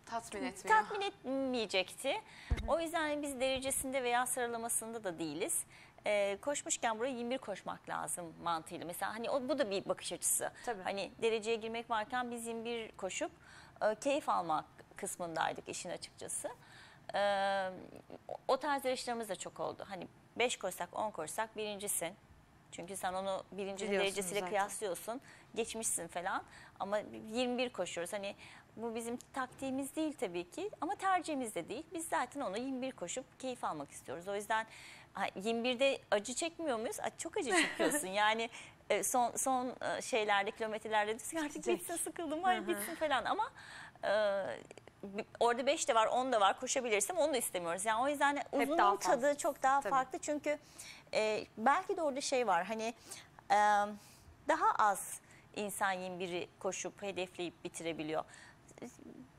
Tatmin etmiyor. tatmin etmeyecekti. O yüzden biz derecesinde veya sıralamasında da değiliz. E, koşmuşken buraya 21 koşmak lazım mantığıyla. Mesela hani o, bu da bir bakış açısı. Tabii. Hani dereceye girmek varken biz 21 koşup e, keyif almak kısmındaydık işin açıkçası. E, o- tarz yarışlarımız da çok oldu. Hani 5 koşsak 10 koşsak birincisin. Çünkü sen onu birinci derecesiyle zaten. kıyaslıyorsun. Geçmişsin falan. Ama 21 koşuyoruz. Hani bu bizim taktiğimiz değil tabii ki ama tercihimiz de değil. Biz zaten onu 21 koşup keyif almak istiyoruz. O yüzden ha, 21'de acı çekmiyor muyuz? Çok acı çekiyorsun. yani e, son son e, şeylerde kilometrelerde ki artık bitsin sıkıldım hayır bitsin falan ama e, orada 5 de var 10 da var koşabilirsem onu da istemiyoruz. Yani o yüzden uzunun daha fazla. tadı çok daha Tabii. farklı çünkü e, belki de orada şey var hani e, daha az insan 21'i koşup hedefleyip bitirebiliyor.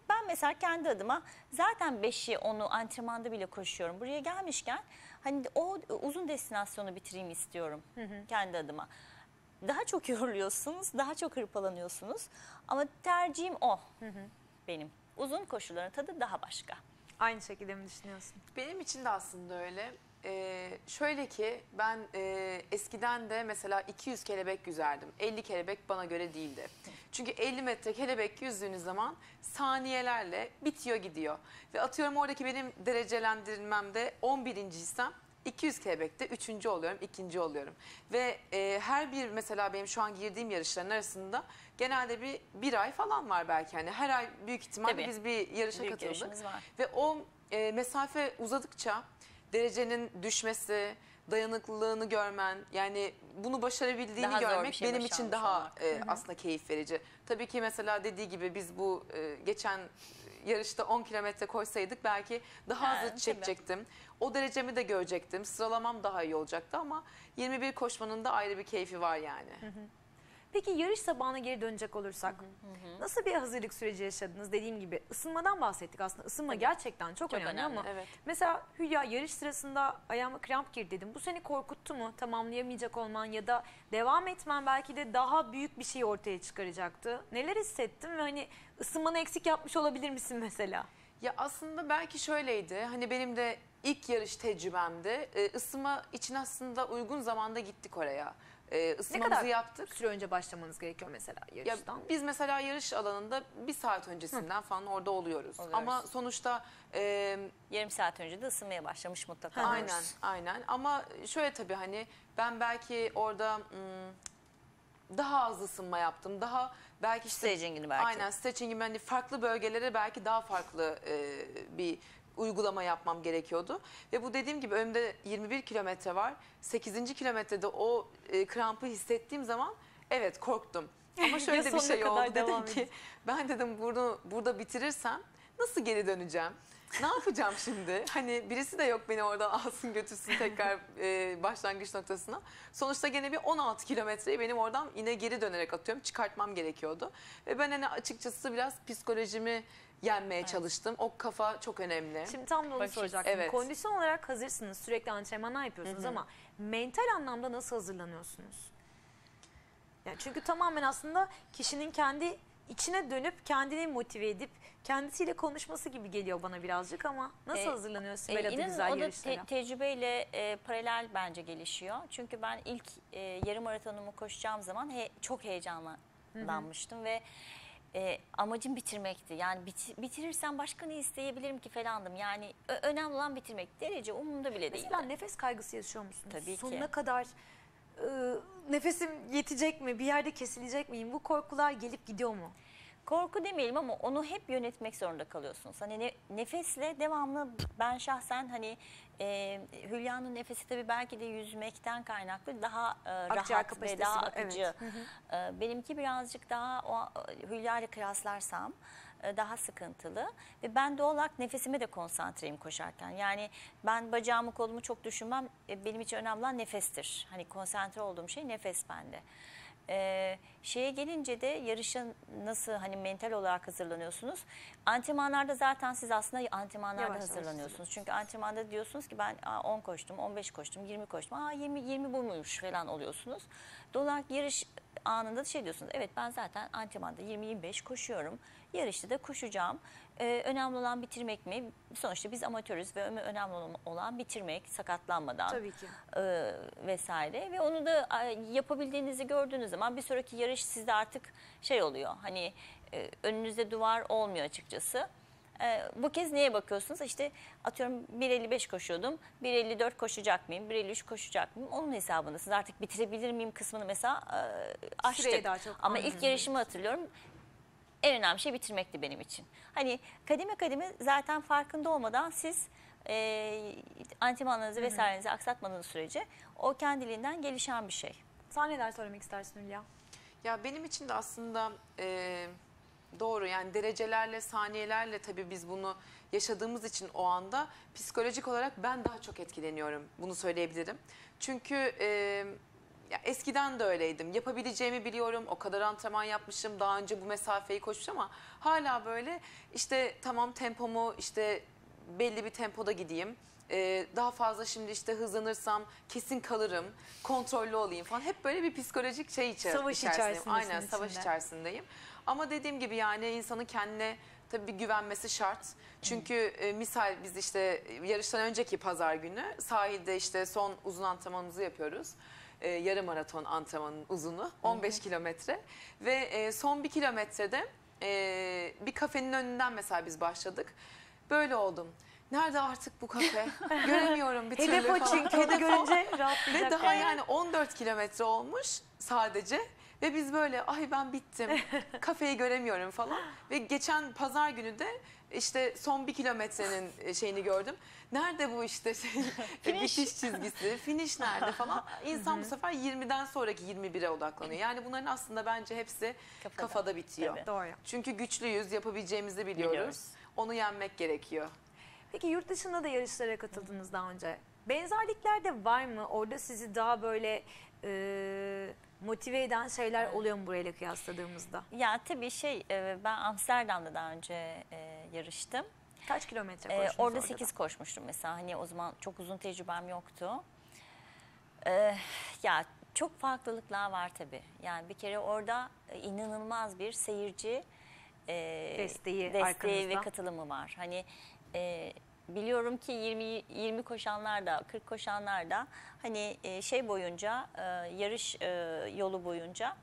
Ben mesela kendi adıma zaten 5'i 10'u antrenmanda bile koşuyorum. Buraya gelmişken hani o uzun destinasyonu bitireyim istiyorum kendi adıma. Daha çok yoruluyorsunuz, daha çok hırpalanıyorsunuz ama tercihim o benim. Uzun koşuların tadı daha başka. Aynı şekilde mi düşünüyorsun? Benim için de aslında öyle. Ee, şöyle ki ben e, eskiden de mesela 200 kelebek yüzerdim. 50 kelebek bana göre değildi. Çünkü 50 metre kelebek yüzdüğünüz zaman saniyelerle bitiyor gidiyor. Ve atıyorum oradaki benim derecelendirmemde 11. isem 200 kelebekte 3. oluyorum, 2. oluyorum. Ve e, her bir mesela benim şu an girdiğim yarışların arasında genelde bir bir ay falan var belki. Yani her ay büyük ihtimalle Tabii. biz bir yarışa Büyük katıldık. var. Ve o e, mesafe uzadıkça derecenin düşmesi, dayanıklılığını görmen yani bunu başarabildiğini Daha zor bir görmek şey benim için başarmış daha olmak. e, aslında keyif verici. Tabii ki mesela dediği gibi biz bu e, geçen yarışta 10 kilometre koysaydık belki daha Ha, hızlı tabii. çekecektim. O derecemi de görecektim. Sıralamam daha iyi olacaktı ama 21 koşmanın da ayrı bir keyfi var yani. Peki yarış sabahına geri dönecek olursak nasıl bir hazırlık süreci yaşadınız? Dediğim gibi ısınmadan bahsettik aslında. Isınma gerçekten çok, Çok önemli, önemli, ama evet. mesela Hülya yarış sırasında ayağıma kramp girdi dedim. Bu seni korkuttu mu? Tamamlayamayacak olman ya da devam etmen belki de daha büyük bir şey ortaya çıkaracaktı. Neler hissettin ve hani ısınmanı eksik yapmış olabilir misin mesela? Ya aslında belki şöyleydi. Hani benim de ilk yarış tecrübemdi. Ee, ısınma için aslında uygun zamanda gittik oraya. Ee, Ne ısınmamızı kadar yaptık. süre önce başlamanız gerekiyor mesela Ya yarıştan? biz mesela yarış alanında bir saat öncesinden falan orada oluyoruz. Oluyoruz. Ama sonuçta e, Yarım saat önce de ısınmaya başlamış mutlaka. Hı. aynen aynen. Ama şöyle tabii hani ben belki orada hmm, daha az ısınma yaptım. Daha belki işte Staging'ini belki. Aynen stretching'im hani farklı bölgelere belki daha farklı e, bir uygulama yapmam gerekiyordu. Ve bu dediğim gibi önümde 21 kilometre var. 8. kilometrede o e, krampı hissettiğim zaman evet korktum. Ama şöyle de bir şey oldu. Dedim ki ben dedim bunu burada bitirirsem nasıl geri döneceğim? Ne yapacağım şimdi? Hani birisi de yok beni oradan alsın götürsün tekrar e, başlangıç noktasına. Sonuçta gene bir 16 kilometreyi benim oradan yine geri dönerek atıyorum. Çıkartmam gerekiyordu. Ve ben hani açıkçası biraz psikolojimi yenmeye çalıştım. O kafa çok önemli. Şimdi tam da onu Bakış soracaktım. Evet. Kondisyon olarak hazırsınız. Sürekli antrenmanlar yapıyorsunuz ama mental anlamda nasıl hazırlanıyorsunuz? Yani çünkü tamamen aslında kişinin kendi içine dönüp kendini motive edip kendisiyle konuşması gibi geliyor bana birazcık ama nasıl E, hazırlanıyor E, Sibel adı inanın güzel o da yarışlara? te- tecrübeyle e, paralel bence gelişiyor. Çünkü ben ilk e, yarım maratonumu koşacağım zaman he- çok heyecanlanmıştım ve e, amacım bitirmekti. Yani biti- bitirirsem başka ne isteyebilirim ki falandım. Yani ö- önemli olan bitirmek. Derece umurumda bile değil. Mesela nefes kaygısı yaşıyor musunuz? Tabii ki. Sonuna kadar e, nefesim yetecek mi? Bir yerde kesilecek miyim? Bu korkular gelip gidiyor mu? Korku demeyelim ama onu hep yönetmek zorunda kalıyorsunuz. Hani ne- nefesle devamlı ben şahsen hani e, Hülya'nın nefesi tabii belki de yüzmekten kaynaklı daha e, Akciğer rahat ve daha var, evet. akıcı. E, benimki birazcık daha o Hülya ile kıyaslarsam e, daha sıkıntılı ve ben doğal olarak nefesime de konsantreyim koşarken. Yani ben bacağımı kolumu çok düşünmem. E, benim için önemli olan nefestir. Hani konsantre olduğum şey nefes bende. Ee, şeye gelince de yarışa nasıl hani mental olarak hazırlanıyorsunuz? Antrenmanlarda zaten siz aslında antrenmanlarda Yavaş yavaş hazırlanıyorsunuz. Çünkü antrenmanda diyorsunuz ki ben aa, 10 koştum, 15 koştum, 20 koştum. Aa 20 20 bu muymuş falan oluyorsunuz. Doğal olarak yarış anında da şey diyorsunuz. Evet ben zaten antrenmanda 20-25 koşuyorum. Yarışta da koşacağım. Ee, önemli olan bitirmek mi? Sonuçta biz amatörüz ve önemli olan bitirmek, sakatlanmadan Tabii ki. e, vesaire ve onu da e, yapabildiğinizi gördüğünüz zaman bir sonraki yarış sizde artık şey oluyor hani e, önünüzde duvar olmuyor açıkçası. E, bu kez neye bakıyorsunuz? İşte atıyorum 1.55 koşuyordum. 1.54 koşacak mıyım? 1.53 koşacak mıyım? Onun hesabında siz artık bitirebilir miyim kısmını mesela e, açtık. daha çok Ama ilk öyle. yarışımı hatırlıyorum. En önemli şey bitirmekti benim için. Hani kademe kademe zaten farkında olmadan siz e, antrenmanlarınızı vesairenizi aksatmadığınız sürece o kendiliğinden gelişen bir şey. Sen neler söylemek istersin Hülya? Ya benim için de aslında e, doğru yani derecelerle, saniyelerle tabii biz bunu yaşadığımız için o anda psikolojik olarak ben daha çok etkileniyorum. Bunu söyleyebilirim. Çünkü e, ya eskiden de öyleydim. Yapabileceğimi biliyorum. O kadar antrenman yapmışım. Daha önce bu mesafeyi koşmuş ama hala böyle işte tamam tempomu işte belli bir tempoda gideyim. Ee, daha fazla şimdi işte hızlanırsam kesin kalırım, kontrollü olayım falan. Hep böyle bir psikolojik şey içer Savaş içerisindeyim. Aynen savaş içinde. içerisindeyim. Ama dediğim gibi yani insanın kendine tabii bir güvenmesi şart. Çünkü e, misal biz işte yarıştan önceki pazar günü sahilde işte son uzun antrenmanımızı yapıyoruz. E, yarım maraton antrenmanın uzunu 15 kilometre ve e, son bir kilometrede e, bir kafenin önünden mesela biz başladık. Böyle oldum. Nerede artık bu kafe? Göremiyorum bir türlü Hedef o çünkü onu görünce Ve rahatlayacak. daha yani 14 kilometre olmuş sadece Ve biz böyle ay ben bittim kafeyi göremiyorum falan. Ve geçen pazar günü de işte son bir kilometrenin e, şeyini gördüm. Nerede bu işte şey, Finish. bitiş çizgisi, finish nerede falan. İnsan bu sefer 20'den sonraki 21'e odaklanıyor. Yani bunların aslında bence hepsi Kafada. kafada, bitiyor. Tabii. Doğru. Çünkü güçlüyüz, yapabileceğimizi biliyoruz. Biliyoruz. Onu yenmek gerekiyor. Peki yurt dışında da yarışlara katıldınız daha önce. Benzerlikler de var mı? Orada sizi daha böyle e, motive eden şeyler oluyor mu burayla kıyasladığımızda? Ya tabii şey e, ben Amsterdam'da daha önce e, yarıştım. Kaç kilometre Ee, koştunuz orada orada 8 koşmuştum mesela. Hani o zaman çok uzun tecrübem yoktu. Ee, ya çok farklılıklar var tabii. Yani bir kere orada e, inanılmaz bir seyirci e, Desteği desteği arkanızda. ve katılımı var. Hani e, biliyorum ki 20 20 koşanlar da 40 koşanlar da hani e, şey boyunca e, yarış e, yolu boyunca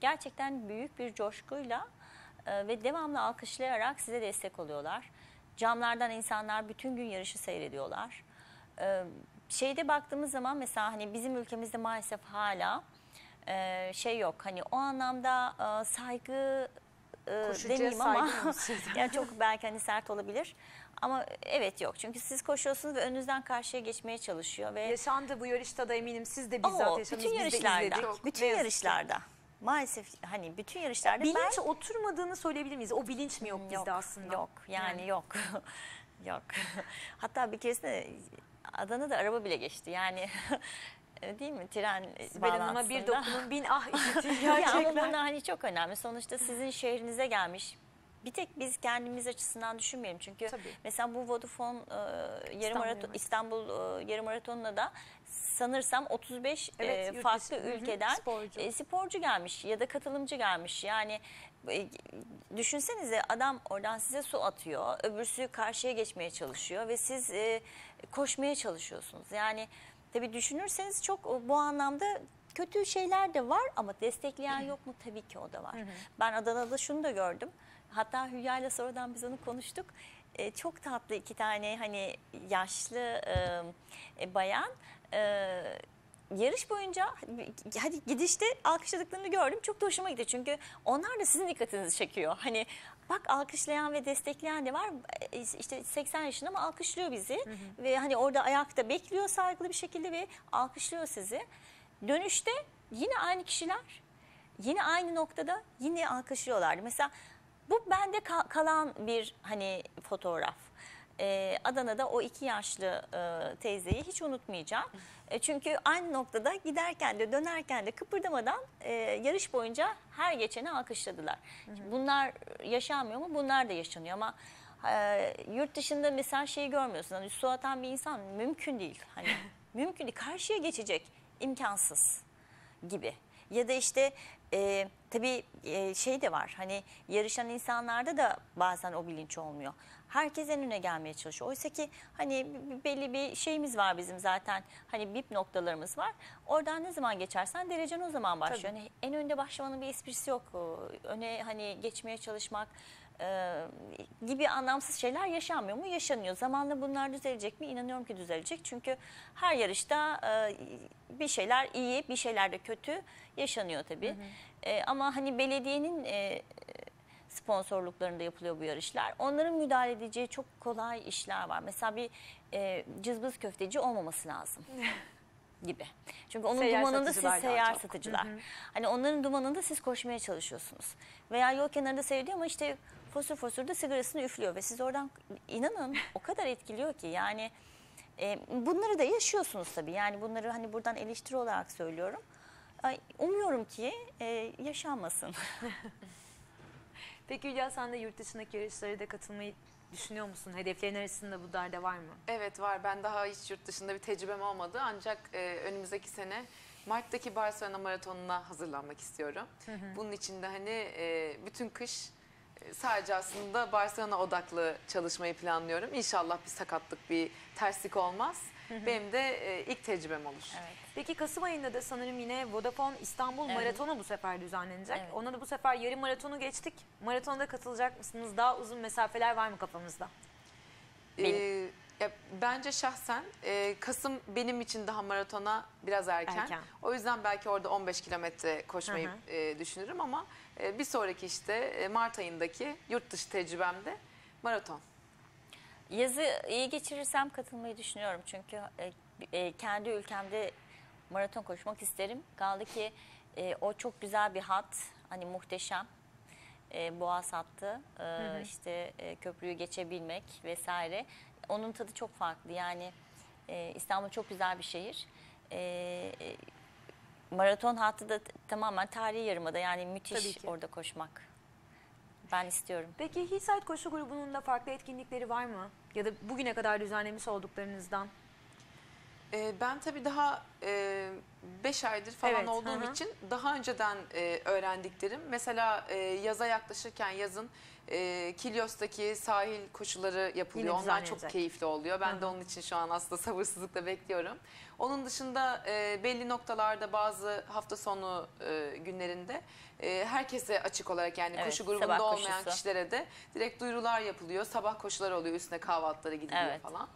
gerçekten büyük bir coşkuyla e, ve devamlı alkışlayarak size destek oluyorlar. Camlardan insanlar bütün gün yarışı seyrediyorlar. E, şeyde baktığımız zaman mesela hani bizim ülkemizde maalesef hala e, şey yok. Hani o anlamda e, saygı e, Koşucuya demeyeyim ama yani çok belki hani sert olabilir. Ama evet yok. Çünkü siz koşuyorsunuz ve önünüzden karşıya geçmeye çalışıyor ve Yaşandı bu yarışta da eminim siz de bizzat o yaşadınız. bütün yarışlarda, izledik. Bütün yarışlarda maalesef hani bütün yarışlarda Bilinç ben oturmadığını söyleyebilir miyiz? O bilinç mi yok, yok bizde aslında? Yok yani, Yani. yok. yok. Hatta bir keresinde Adana'da araba bile geçti. Yani değil mi tren Sibel Hanım'a bir dokunun bin ah işitin Ya ama gerçekten. bunlar hani çok önemli. Sonuçta sizin şehrinize gelmiş. Bir tek biz kendimiz açısından düşünmeyelim. Çünkü Tabii. mesela bu Vodafone e, yarım İstanbul maraton, İstanbul e, yarım maratonuna da sanırsam 35 e, Evet, yurt farklı hı, ülkeden sporcu. e, sporcu gelmiş ya da katılımcı gelmiş. Yani e, düşünsenize adam oradan size su atıyor, öbürsü karşıya geçmeye çalışıyor ve siz e, koşmaya çalışıyorsunuz. Yani tabii düşünürseniz çok bu anlamda kötü şeyler de var ama destekleyen yok mu? Tabii ki o da var. Ben Adana'da şunu da gördüm. Hatta Hülya ile sonradan biz onu konuştuk. E, çok tatlı iki tane hani yaşlı e, bayan e, yarış boyunca hadi gidişte alkışladıklarını gördüm. Çok da hoşuma gitti. Çünkü onlar da sizin dikkatinizi çekiyor. Hani bak alkışlayan ve destekleyen de var. E, İşte 80 yaşında ama alkışlıyor bizi. Ve hani orada ayakta bekliyor saygılı bir şekilde ve alkışlıyor sizi. Dönüşte yine aynı kişiler yine aynı noktada yine alkışlıyorlardı. Mesela bu bende ka- kalan bir hani fotoğraf. Ee, Adana'da o iki yaşlı e, teyzeyi hiç unutmayacağım. E, çünkü aynı noktada giderken de dönerken de kıpırdamadan e, yarış boyunca her geçeni alkışladılar. Bunlar yaşanmıyor mu? Bunlar da yaşanıyor ama e, yurt dışında mesela şeyi görmüyorsun. Hani su atan bir insan mümkün değil. Hani mümkün değil. Karşıya geçecek imkansız gibi. Ya da işte e, tabii e, şey de var hani yarışan insanlarda da bazen o bilinç olmuyor. Herkes en öne gelmeye çalışıyor. Oysa ki hani belli bir şeyimiz var bizim zaten hani bip noktalarımız var. Oradan ne zaman geçersen derecen o zaman başlıyor. Tabii. Hani en önde başlamanın bir esprisi yok. O, Öne hani geçmeye çalışmak e, gibi anlamsız şeyler yaşanmıyor mu? Yaşanıyor. Zamanla bunlar düzelecek mi? İnanıyorum ki düzelecek. Çünkü her yarışta e, bir şeyler iyi, bir şeyler de kötü yaşanıyor tabii. E, ama hani belediyenin e, sponsorluklarında yapılıyor bu yarışlar. Onların müdahale edeceği çok kolay işler var. Mesela bir e, cızbız köfteci olmaması lazım gibi. Çünkü onun Seyyar dumanında siz seyyar çok. satıcılar. Hani onların dumanında siz koşmaya çalışıyorsunuz. Veya yol kenarında seyrediyor ama işte fosur fosur da sigarasını üflüyor ve siz oradan inanın o kadar etkiliyor ki yani e, bunları da yaşıyorsunuz tabii. Yani bunları hani buradan eleştiri olarak söylüyorum. Ay, umuyorum ki e, yaşanmasın. Peki Hülya sen de yurt dışındaki yarışlara da katılmayı düşünüyor musun? Hedeflerin arasında bu da var mı? Evet var. Ben daha hiç yurt dışında bir tecrübem olmadı. Ancak e, önümüzdeki sene Mart'taki Barcelona Maratonu'na hazırlanmak istiyorum. Bunun için de hani e, bütün kış e, sadece aslında Barcelona odaklı çalışmayı planlıyorum. İnşallah bir sakatlık, bir terslik olmaz. Benim de e, ilk tecrübem olur. Evet. Peki Kasım ayında da sanırım yine Vodafone İstanbul Evet. Maratonu bu sefer düzenlenecek. Evet. Ona da bu sefer yarım maratonu geçtik. Maratonda katılacak mısınız? Daha uzun mesafeler var mı kafamızda? Benim. Ee, Ya, bence şahsen e, Kasım benim için daha maratona biraz erken. Erken. O yüzden belki orada 15 kilometre koşmayı hı. e, düşünürüm ama e, bir sonraki işte e, Mart ayındaki yurt dışı tecrübemde maraton. Yazı iyi geçirirsem katılmayı düşünüyorum. Çünkü e, e, kendi ülkemde maraton koşmak isterim. Kaldı ki e, o çok güzel bir hat. Hani muhteşem. E, boğaz hattı. E, işte e, köprüyü geçebilmek vesaire. Onun tadı çok farklı. Yani e, İstanbul çok güzel bir şehir. E, e, maraton hattı da tamamen tarihi yarımada. Yani müthiş orada koşmak. Ben istiyorum. Peki Hillside Koşu grubunun da farklı etkinlikleri var mı? Ya da bugüne kadar düzenlemiş olduklarınızdan? E, ben tabii daha 5 aydır falan Evet, olduğum hı için daha önceden e, öğrendiklerim. Mesela e, yaza yaklaşırken yazın e, Kilyos'taki sahil koşuları yapılıyor. Onlar çok keyifli oluyor. Ben Hı de onun için şu an aslında sabırsızlıkla bekliyorum. Onun dışında e, belli noktalarda bazı hafta sonu e, günlerinde e, herkese açık olarak yani Evet, koşu sabah grubunda olmayan koşusu. kişilere de direkt duyurular yapılıyor. Sabah koşuları oluyor üstüne kahvaltılara gidiliyor Evet. falan.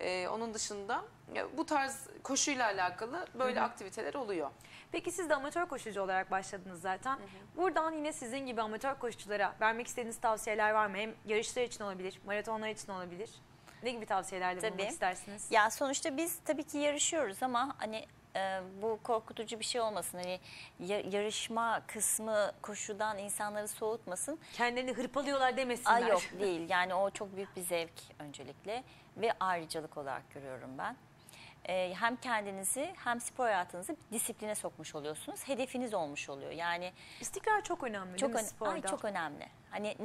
E, onun dışında ya, bu tarz koşuyla alakalı böyle aktiviteler oluyor. Peki siz de amatör koşucu olarak başladınız zaten. Buradan yine sizin gibi amatör koşuculara vermek istediğiniz tavsiyeler var mı? Hem yarışlar için olabilir, maratonlar için olabilir. Ne gibi tavsiyelerde bulunmak Tabii. istersiniz? Ya sonuçta biz tabii ki yarışıyoruz ama hani e, bu korkutucu bir şey olmasın. Hani ya- yarışma kısmı koşudan insanları soğutmasın. Kendilerini hırpalıyorlar demesinler. Ay yok değil. Yani o çok büyük bir zevk öncelikle ve ayrıcalık olarak görüyorum ben. E, hem kendinizi hem spor hayatınızı disipline sokmuş oluyorsunuz. Hedefiniz olmuş oluyor. Yani İstikrar çok önemli çok değil mi sporda? Ay çok önemli. Hani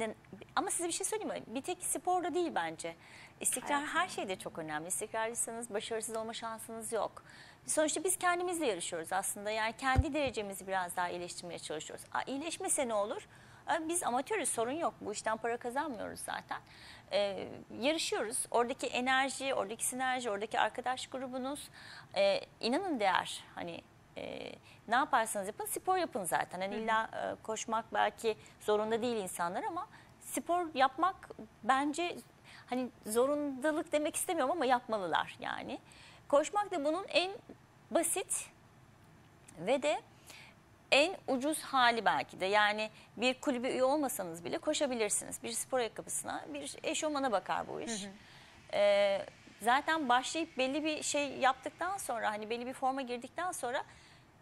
ama size bir şey söyleyeyim mi? Bir tek sporda değil bence. İstikrar her şeyde çok önemli. İstikrarlıysanız başarısız olma şansınız yok. Sonuçta biz kendimizle yarışıyoruz aslında. Yani kendi derecemizi biraz daha iyileştirmeye çalışıyoruz. Aa, iyileşmese ne olur? Biz amatörüz sorun yok. Bu işten para kazanmıyoruz zaten. Ee, yarışıyoruz. Oradaki enerji, oradaki sinerji, oradaki arkadaş grubunuz e, inanın değer. Hani e, ne yaparsanız yapın spor yapın zaten. Hani illa e, koşmak belki zorunda değil insanlar ama spor yapmak bence hani zorundalık demek istemiyorum ama yapmalılar yani. Koşmak da bunun en basit ve de en ucuz hali belki de yani bir kulübe üye olmasanız bile koşabilirsiniz. Bir spor ayakkabısına, bir eşofmana bakar bu iş. Ee, zaten başlayıp belli bir şey yaptıktan sonra hani belli bir forma girdikten sonra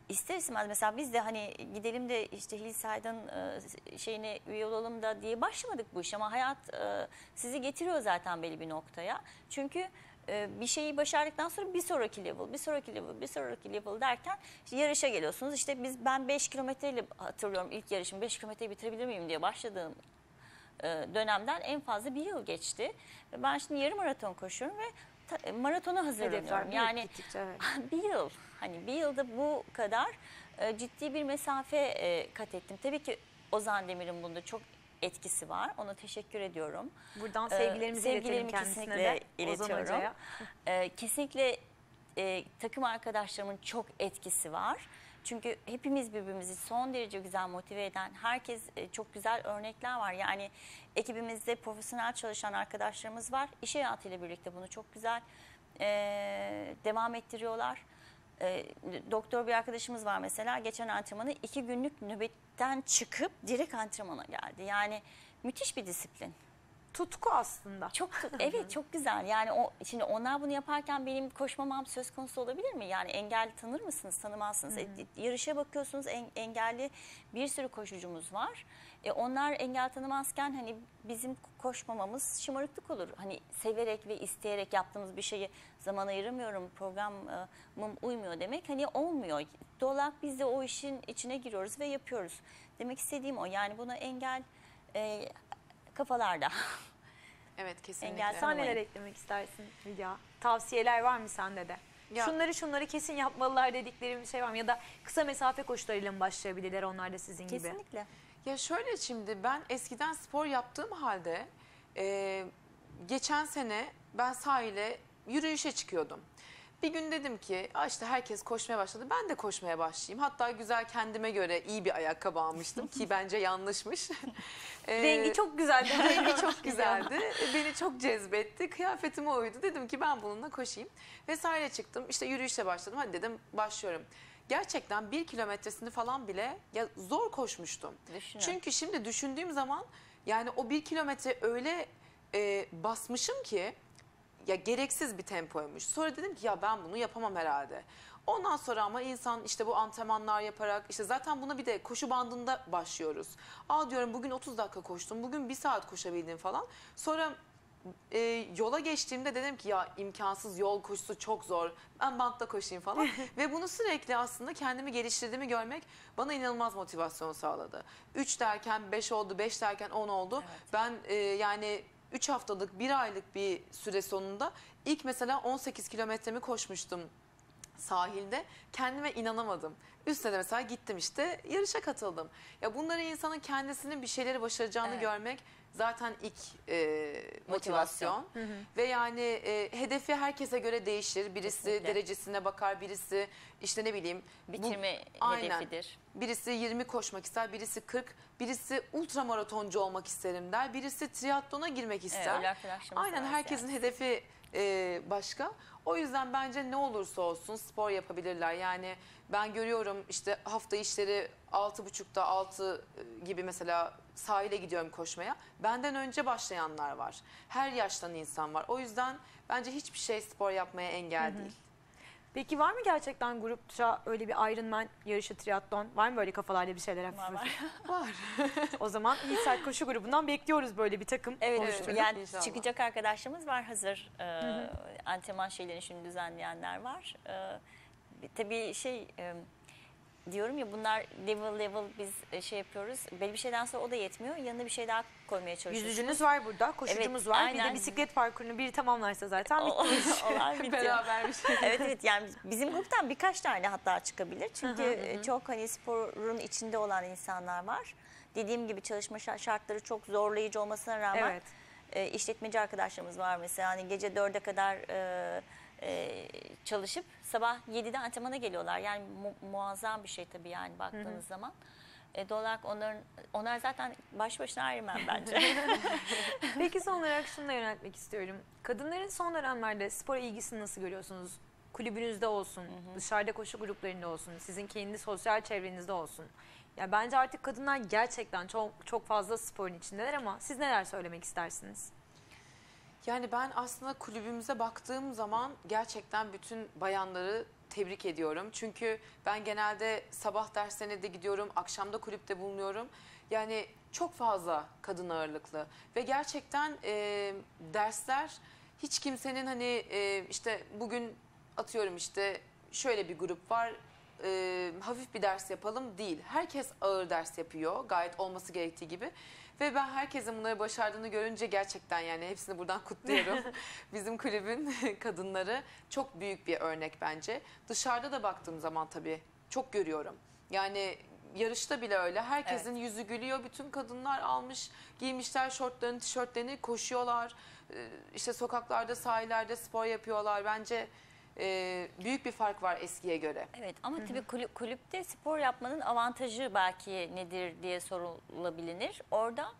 ister istemez mesela biz de hani gidelim de işte Hillside'ın e, şeyine üye olalım da diye başlamadık bu iş ama hayat e, sizi getiriyor zaten belli bir noktaya. Çünkü e, bir şeyi başardıktan sonra bir sonraki level, bir sonraki level, bir sonraki level derken işte yarışa geliyorsunuz. İşte biz ben 5 kilometreyle hatırlıyorum ilk yarışım 5 kilometreyi bitirebilir miyim diye başladığım dönemden en fazla bir yıl geçti. Ve ben şimdi yarım maraton koşuyorum ve maratona Hedefler hazırlanıyorum. büyük Yani gittikçe, evet. bir yıl hani bir yılda bu kadar e, ciddi bir mesafe e, kat ettim. Tabii ki Ozan Demir'in bunda çok etkisi var. Ona teşekkür ediyorum. Buradan Ee, sevgilerimizi iletelim sevgilerimi kesinlikle de. Ozan iletiyorum. Hoca'ya. Ee, kesinlikle e, takım arkadaşlarımın çok etkisi var. Çünkü hepimiz birbirimizi son derece güzel motive eden, herkes e, çok güzel örnekler var. Yani ekibimizde profesyonel çalışan arkadaşlarımız var. İş hayatıyla birlikte bunu çok güzel e, devam ettiriyorlar. E, doktor bir arkadaşımız var mesela geçen antrenmanı iki günlük nöbetten çıkıp direkt antrenmana geldi. Yani müthiş bir disiplin. Tutku aslında. Çok evet çok güzel. Yani o şimdi onlar bunu yaparken benim koşmamam söz konusu olabilir mi? Yani engelli tanır mısınız? Tanımazsınız. E, yarışa bakıyorsunuz en- engelli bir sürü koşucumuz var. E, onlar engel tanımazken hani bizim koşmamamız şımarıklık olur. Hani severek ve isteyerek yaptığımız bir şeyi zaman ayıramıyorum, programım uymuyor demek hani olmuyor. Doğal olarak biz de o işin içine giriyoruz ve yapıyoruz. Demek istediğim o. Yani buna engel e, kafalarda. Evet kesinlikle. Engel Sen neler eklemek istersin Hülya? Tavsiyeler var mı sende de? Ya- Şunları şunları kesin yapmalılar dedikleri bir şey var mı? Ya da kısa mesafe koşularıyla mı başlayabilirler onlar da sizin gibi? Kesinlikle. Ya şöyle şimdi ben eskiden spor yaptığım halde e, geçen sene ben sahile yürüyüşe çıkıyordum. Bir gün dedim ki "Aa işte herkes koşmaya başladı. Ben de koşmaya başlayayım. Hatta güzel kendime göre iyi bir ayakkabı almıştım ki bence yanlışmış. Ee, Rengi çok güzeldi. Rengi çok güzeldi. Beni çok cezbetti. Kıyafetime uydu. Dedim ki ben bununla koşayım. Vesaire çıktım. İşte yürüyüşe başladım. Hadi dedim başlıyorum. Gerçekten bir kilometresini falan bile ya zor koşmuştum. Düşünün. Çünkü şimdi düşündüğüm zaman yani o bir kilometre öyle e, basmışım ki ya gereksiz bir tempoymuş. Sonra dedim ki ya ben bunu yapamam herhalde. Ondan sonra ama insan işte bu antrenmanlar yaparak işte zaten buna bir de koşu bandında başlıyoruz. Aa diyorum bugün 30 dakika koştum, bugün bir saat koşabildim falan. Sonra e, yola geçtiğimde dedim ki ya imkansız yol koşusu çok zor. Ben bantta koşayım falan. Ve bunu sürekli aslında kendimi geliştirdiğimi görmek bana inanılmaz motivasyon sağladı. 3 derken 5 oldu, 5 derken 10 oldu. Ben e, yani 3 haftalık, 1 aylık bir süre sonunda ilk mesela 18 kilometremi koşmuştum sahilde kendime inanamadım. Üstüne de mesela gittim işte yarışa katıldım. Ya bunları insanın kendisinin bir şeyleri başaracağını Evet. görmek zaten ilk e, motivasyon. Ve yani e, hedefi herkese göre değişir. Birisi Kesinlikle. derecesine bakar, birisi işte ne bileyim bu- Bitirme Aynen. hedefidir. Birisi 20 koşmak ister, birisi 40, birisi ultramaratoncu olmak isterim der, birisi triatlona girmek ister. Evet, Aynen herkesin yani. hedefi e, başka. O yüzden bence ne olursa olsun spor yapabilirler. Yani ben görüyorum işte hafta işleri 6.30'da 6 gibi mesela sahile gidiyorum koşmaya. Benden önce başlayanlar var. Her yaştan insan var. O yüzden bence hiçbir şey spor yapmaya engel değil. Peki var mı gerçekten grupça öyle bir Ironman yarışı triatlon? Var mı böyle kafalarda bir şeyler hafif Var, hafif? var. O zaman Yiğitsel Koşu grubundan bekliyoruz böyle bir takım Evet, oluşturup. yani İnşallah. çıkacak arkadaşlarımız var hazır. Ee, antrenman şeylerini şimdi düzenleyenler var. Ee, bir- tabii şey e, diyorum ya bunlar level level biz e, şey yapıyoruz. Belli bir şeyden sonra o da yetmiyor. Yanına bir şey daha koymaya çalışıyoruz. Yüzücünüz var burada, koşucumuz Evet, var. Bir de aynen. bisiklet parkurunu biri tamamlarsa zaten bitti. olay bitiyor. Beraber bir şey. evet evet yani bizim gruptan birkaç tane hatta çıkabilir. Çünkü e, çok hani sporun içinde olan insanlar var. Dediğim gibi çalışma şa- şartları çok zorlayıcı olmasına rağmen Evet. e, işletmeci arkadaşlarımız var mesela hani gece 4'e kadar e, e, çalışıp sabah 7'de antrenmana geliyorlar. Yani mu- muazzam bir şey tabii yani baktığınız zaman. E, doğal olarak onların, onlar zaten baş başına ayrılmam bence. Peki son olarak şunu da yöneltmek istiyorum. Kadınların son dönemlerde spora ilgisini nasıl görüyorsunuz? Kulübünüzde olsun, dışarıda koşu gruplarında olsun, sizin kendi sosyal çevrenizde olsun. Ya bence artık kadınlar gerçekten çok çok fazla sporun içindeler ama siz neler söylemek istersiniz? Yani ben aslında kulübümüze baktığım zaman gerçekten bütün bayanları tebrik ediyorum. Çünkü ben genelde sabah derslerine de gidiyorum, akşamda kulüpte bulunuyorum. Yani çok fazla kadın ağırlıklı ve gerçekten e, dersler hiç kimsenin hani e, işte bugün atıyorum işte şöyle bir grup var e, hafif bir ders yapalım değil. Herkes ağır ders yapıyor gayet olması gerektiği gibi. Ve ben herkesin bunları başardığını görünce gerçekten yani hepsini buradan kutluyorum. Bizim kulübün kadınları çok büyük bir örnek bence. Dışarıda da baktığım zaman tabii çok görüyorum. Yani yarışta bile öyle. Herkesin yüzü gülüyor. Bütün kadınlar almış, giymişler şortlarını, tişörtlerini, koşuyorlar. Ee, İşte sokaklarda, sahillerde spor yapıyorlar. Bence e, büyük bir fark var eskiye göre. Evet ama tabii kulüp, kulüpte spor yapmanın avantajı belki nedir diye sorulabilir. Orada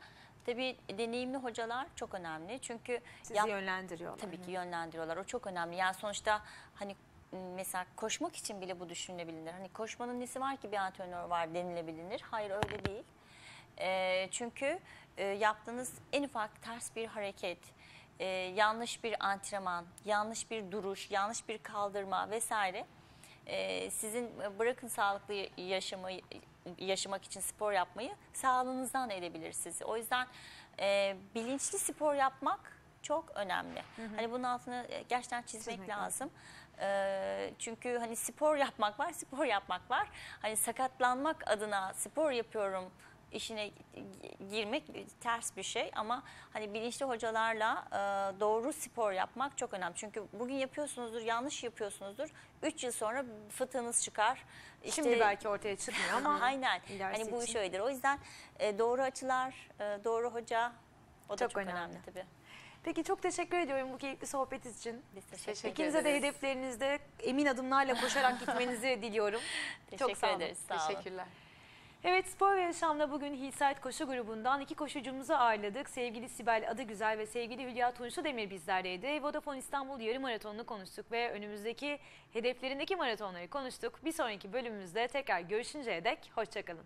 tabii deneyimli hocalar çok önemli. Çünkü Sizi yap- yönlendiriyorlar. tabii ki yönlendiriyorlar. O çok önemli. Yani sonuçta hani mesela koşmak için bile bu düşünülebilir. Hani koşmanın nesi var ki bir antrenör var denilebilir. Hayır öyle değil. Ee, çünkü e, yaptığınız en ufak ters bir hareket, e, yanlış bir antrenman, yanlış bir duruş, yanlış bir kaldırma vesaire e, sizin bırakın sağlıklı yaşamı yaşamak için spor yapmayı sağlığınızdan edebilir sizi. O yüzden e, bilinçli spor yapmak çok önemli. Hani bunun altını e, gerçekten çizmek Çizmek lazım. E, çünkü hani spor yapmak var, spor yapmak var. Hani sakatlanmak adına spor yapıyorum işine girmek ters bir şey ama hani bilinçli hocalarla e, doğru spor yapmak çok önemli. Çünkü bugün yapıyorsunuzdur, yanlış yapıyorsunuzdur. 3 yıl sonra fıtığınız çıkar. İşte- Şimdi belki ortaya çıkmıyor ama Aynen. Hani bu iş öyledir. O yüzden e, doğru açılar, e, doğru hoca o da Çok çok, önemli. önemli. tabii. Peki çok teşekkür ediyorum bu keyifli sohbet için. Biz teşekkür, Teşekkür İkinize de ederiz. hedeflerinizde emin adımlarla koşarak gitmenizi diliyorum. teşekkür çok sağ olun. ederiz. Sağ olun. Teşekkürler. Evet Spor ve Yaşam'da bugün Hillside Koşu grubundan iki koşucumuzu ağırladık. Sevgili Sibel Adıgüzel ve sevgili Hülya Tunçlu Demir bizlerleydi. Vodafone İstanbul yarı maratonunu konuştuk ve önümüzdeki hedeflerindeki maratonları konuştuk. Bir sonraki bölümümüzde tekrar görüşünceye dek hoşçakalın.